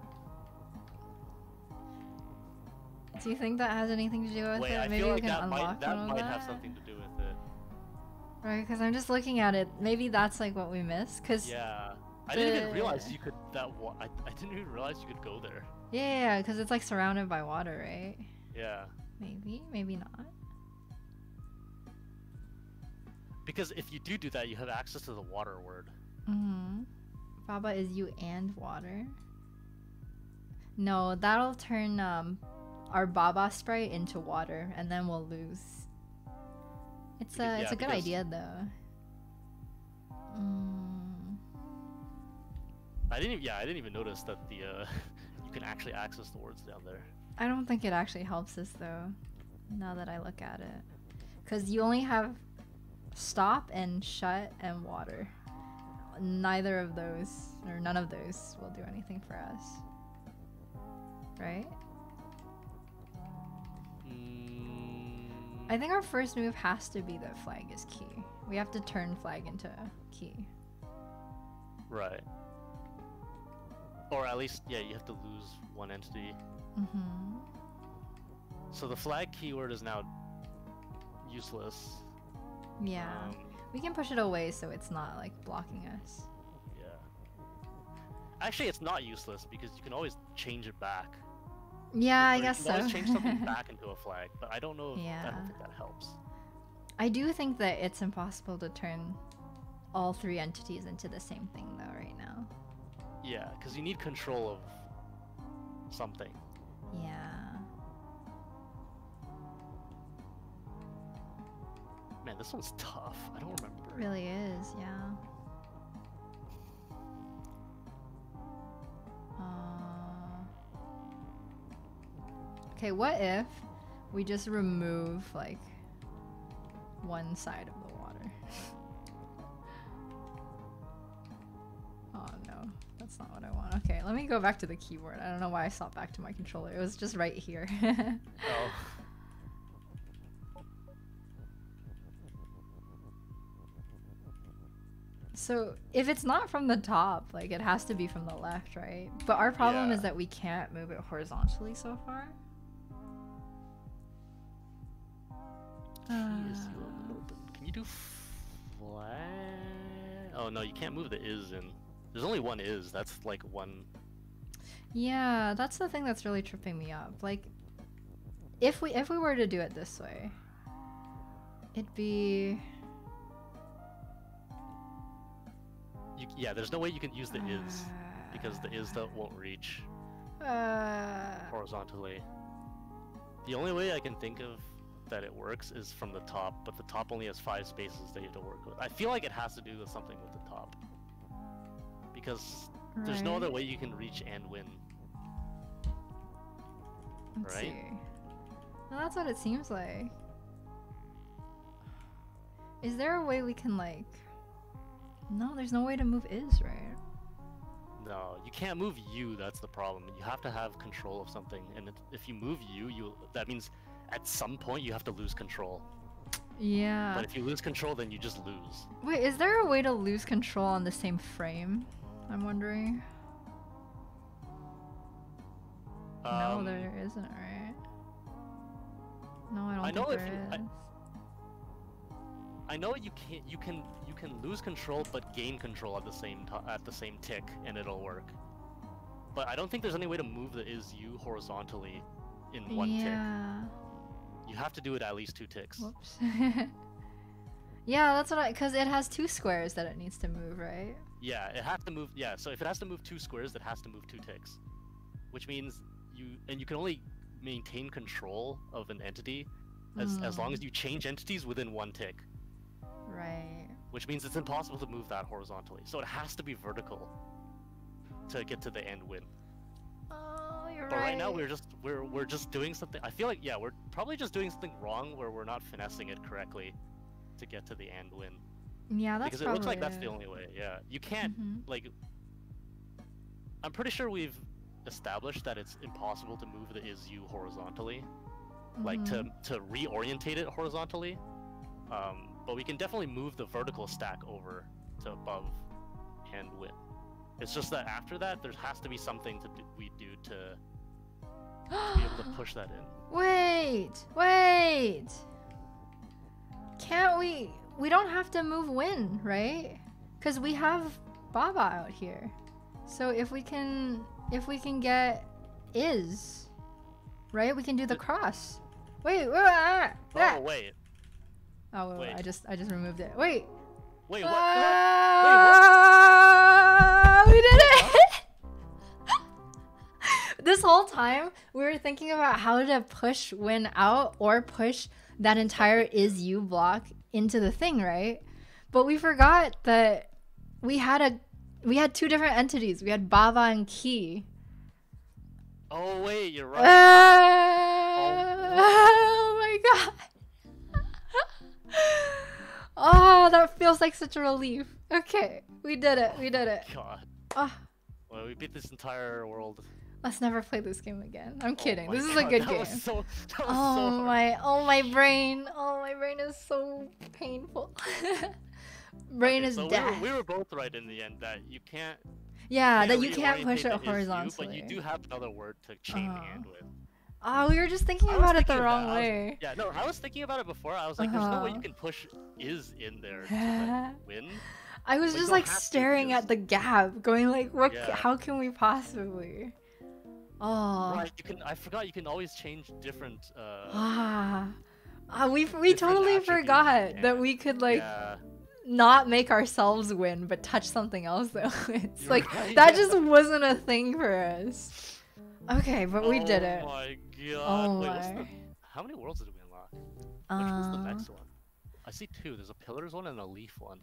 Do you think that has anything to do with Wait, it? I Maybe feel we like can that unlock might that might have something to do with it. Right, because I'm just looking at it. Maybe that's like what we missed. Cause Yeah, I didn't even realize you could that. Wa- I I didn't even realize you could go there. yeah, because it's like surrounded by water, right? Yeah, Maybe, maybe not. because if you do do that, you have access to the water word. Mm-hmm. Baba is you and water. No, that'll turn um our Baba sprite into water, and then we'll lose. It's a it's yeah, a good because- idea though. Mm, I didn't. Even, yeah, I didn't even notice that the uh, you can actually access the words down there. I don't think it actually helps us though. Now that I look at it, because you only have stop and shut and water. Neither of those or none of those will do anything for us. Right? I think our first move has to be that flag is key. We have to turn flag into key. Right. Or at least, yeah, you have to lose one entity. Mm-hmm. So the flag keyword is now useless. Yeah. Um, we can push it away so it's not like blocking us. yeah. Actually, it's not useless because you can always change it back. Yeah, I guess so. always change something back into a flag, but I don't know. If, I don't think that helps. I do think that it's impossible to turn all three entities into the same thing though right now. Yeah, because you need control of something. Yeah. Man, this one's tough. I don't remember. It really is, yeah. Uh, Okay, what if we just remove like one side of the water? oh no, that's not what I want. Okay, let me go back to the keyboard. I don't know why I stopped back to my controller. It was just right here. Oh. So if it's not from the top, like it has to be from the left, right? But our problem is that we can't move it horizontally so far. Key is Uh, your open. Can you do flag? Oh no, you can't move the is in. There's only one is. That's like one. Yeah, that's the thing that's really tripping me up. Like if we if we were to do it this way, it'd be You, yeah, there's no way you can use the is because the is that won't reach uh, horizontally. The only way I can think of that it works is from the top, but the top only has five spaces that you have to work with. I feel like it has to do with something with the top. Because there's no other way you can reach and win. Let's right? see. Well, that's what it seems like. Is there a way we can like? No, there's no way to move is right. No, you can't move you. That's the problem. You have to have control of something, and if, if you move you, you that means at some point you have to lose control. Yeah. But if you lose control, then you just lose. Wait, is there a way to lose control on the same frame? I'm wondering. no, Um, there isn't, right? No, I don't I know think if you- I- is. I know you can you can you can lose control but gain control at the same at the same tick, and it'll work. But I don't think there's any way to move the is you horizontally in one tick. You have to do it at least two ticks. Whoops. yeah, that's what I. Because it has two squares that it needs to move, right? Yeah, it has to move. Yeah, so if it has to move two squares, it has to move two ticks, which means you and you can only maintain control of an entity as as long as hmm. you change entities within one tick, Right. which means it's impossible to move that horizontally. So it has to be vertical to get to the end win. Oh, you're But right. right now we're just we're we're just doing something. I feel like yeah, we're probably just doing something wrong where we're not finessing it correctly to get to the end win. Yeah, that's because it looks like that's the only way. Yeah, you can't Mhm. like. I'm pretty sure we've established that it's impossible to move the is you horizontally, like to Mhm. to reorientate it horizontally. Um, but we can definitely move the vertical stack over to above and win. It's just that after that, there has to be something to do, we do to be able to push that in. Wait, wait. Can't we? We don't have to move win, right? Because we have Baba out here. So if we can, if we can get is, right? We can do the Th- cross. Wait, wait, ah, ah. Oh wait, oh, wait, wait, I just, I just removed it. Wait. wait, what? Ah, time, we were thinking about how to push win out or push that entire is you block into the thing, right? But we forgot that we had a we had two different entities. We had Baba and Key. Oh wait, you're right. Ah, oh my god. oh, that feels like such a relief. Okay, we did it. We did it. God. Oh, Well, we beat this entire world. Let's never play this game again. I'm kidding. Oh this is a good game. So, Oh so my, oh my brain. Oh my brain is so painful. brain Okay, is so we dead. were, we were both right in the end that you can't. yeah, that you can't push it is you, horizontally. but you do have another word to chain Uh-huh. hand with. Oh, we were just thinking I about it the thinking wrong. Was- way. Yeah, no, I was thinking about it before. I was like, there's no way Uh-huh. you can push is in there to like, win. I was just like staring because- at the gap, going like, "What? Yeah. How can we possibly?" Oh, Right, you can. I forgot you can always change different. Uh, ah, ah, we we totally forgot yeah. that we could like yeah, not make ourselves win, but touch something else though. it's You're like right, that just wasn't a thing for us. Okay, but we did it. Oh my god! Oh Wait, my. the, how many worlds did we unlock? Which one's the Uh, next one? I see two. There's a pillars one and a leaf one.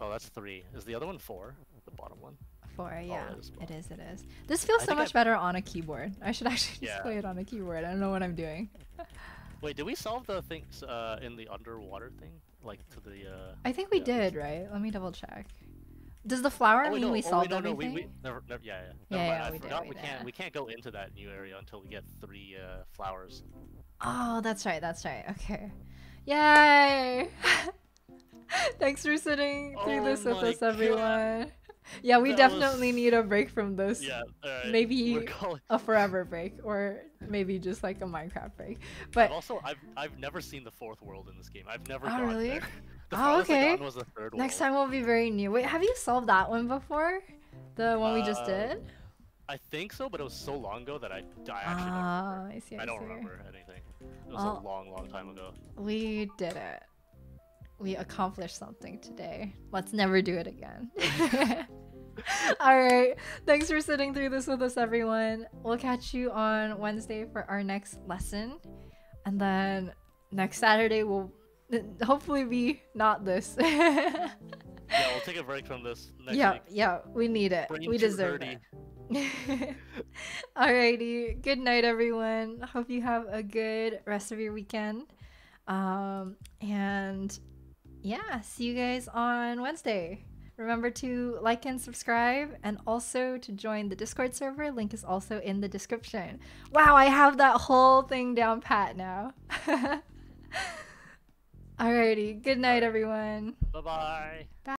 Oh, that's three. Is the other one four? The bottom one. Four, yeah, it is it is. It is. This feels I so much I've- better on a keyboard. I should actually just Yeah. play it on a keyboard. I don't know what I'm doing. Wait, did we solve the things uh, in the underwater thing? Like to the. Uh... I think we Yeah. did, right? Let me double check. Does the flower Oh, mean no, we oh, solved no, no, everything? we, we never, never, yeah, yeah. Yeah, yeah, I we did, we we can't we can't go into that new area until we get three uh, flowers. Oh, that's right. That's right. Okay. Yay! Thanks for sitting through Oh this with us, God. everyone. Yeah, we That was- definitely need a break from this. Yeah, alright. maybe calling. A forever break, or maybe just like a Minecraft break. But also I've I've never seen the fourth world in this game. I've never Oh, really? there. The Oh, okay. was the third next time will be very new. Wait, have you solved that one before? The one we just Uh, did? I think so, but it was so long ago that I, I actually Ah, don't remember. I see. I, I don't see. remember anything. It was Well- a long, long time ago. We did it. We accomplished something today. Let's never do it again. All right. Thanks for sitting through this with us, everyone. We'll catch you on Wednesday for our next lesson. And then next Saturday we'll hopefully be not this. yeah, Yeah, we'll take a break from this next yeah, week. we need it. Brain we deserve dirty. it. Alrighty. Good night, everyone. Hope you have a good rest of your weekend. Um, and yeah, see you guys on Wednesday. Remember to like and subscribe and also to join the Discord server. Link is also in the description. Wow, I have that whole thing down pat now. Alrighty. Good night, everyone. Bye bye.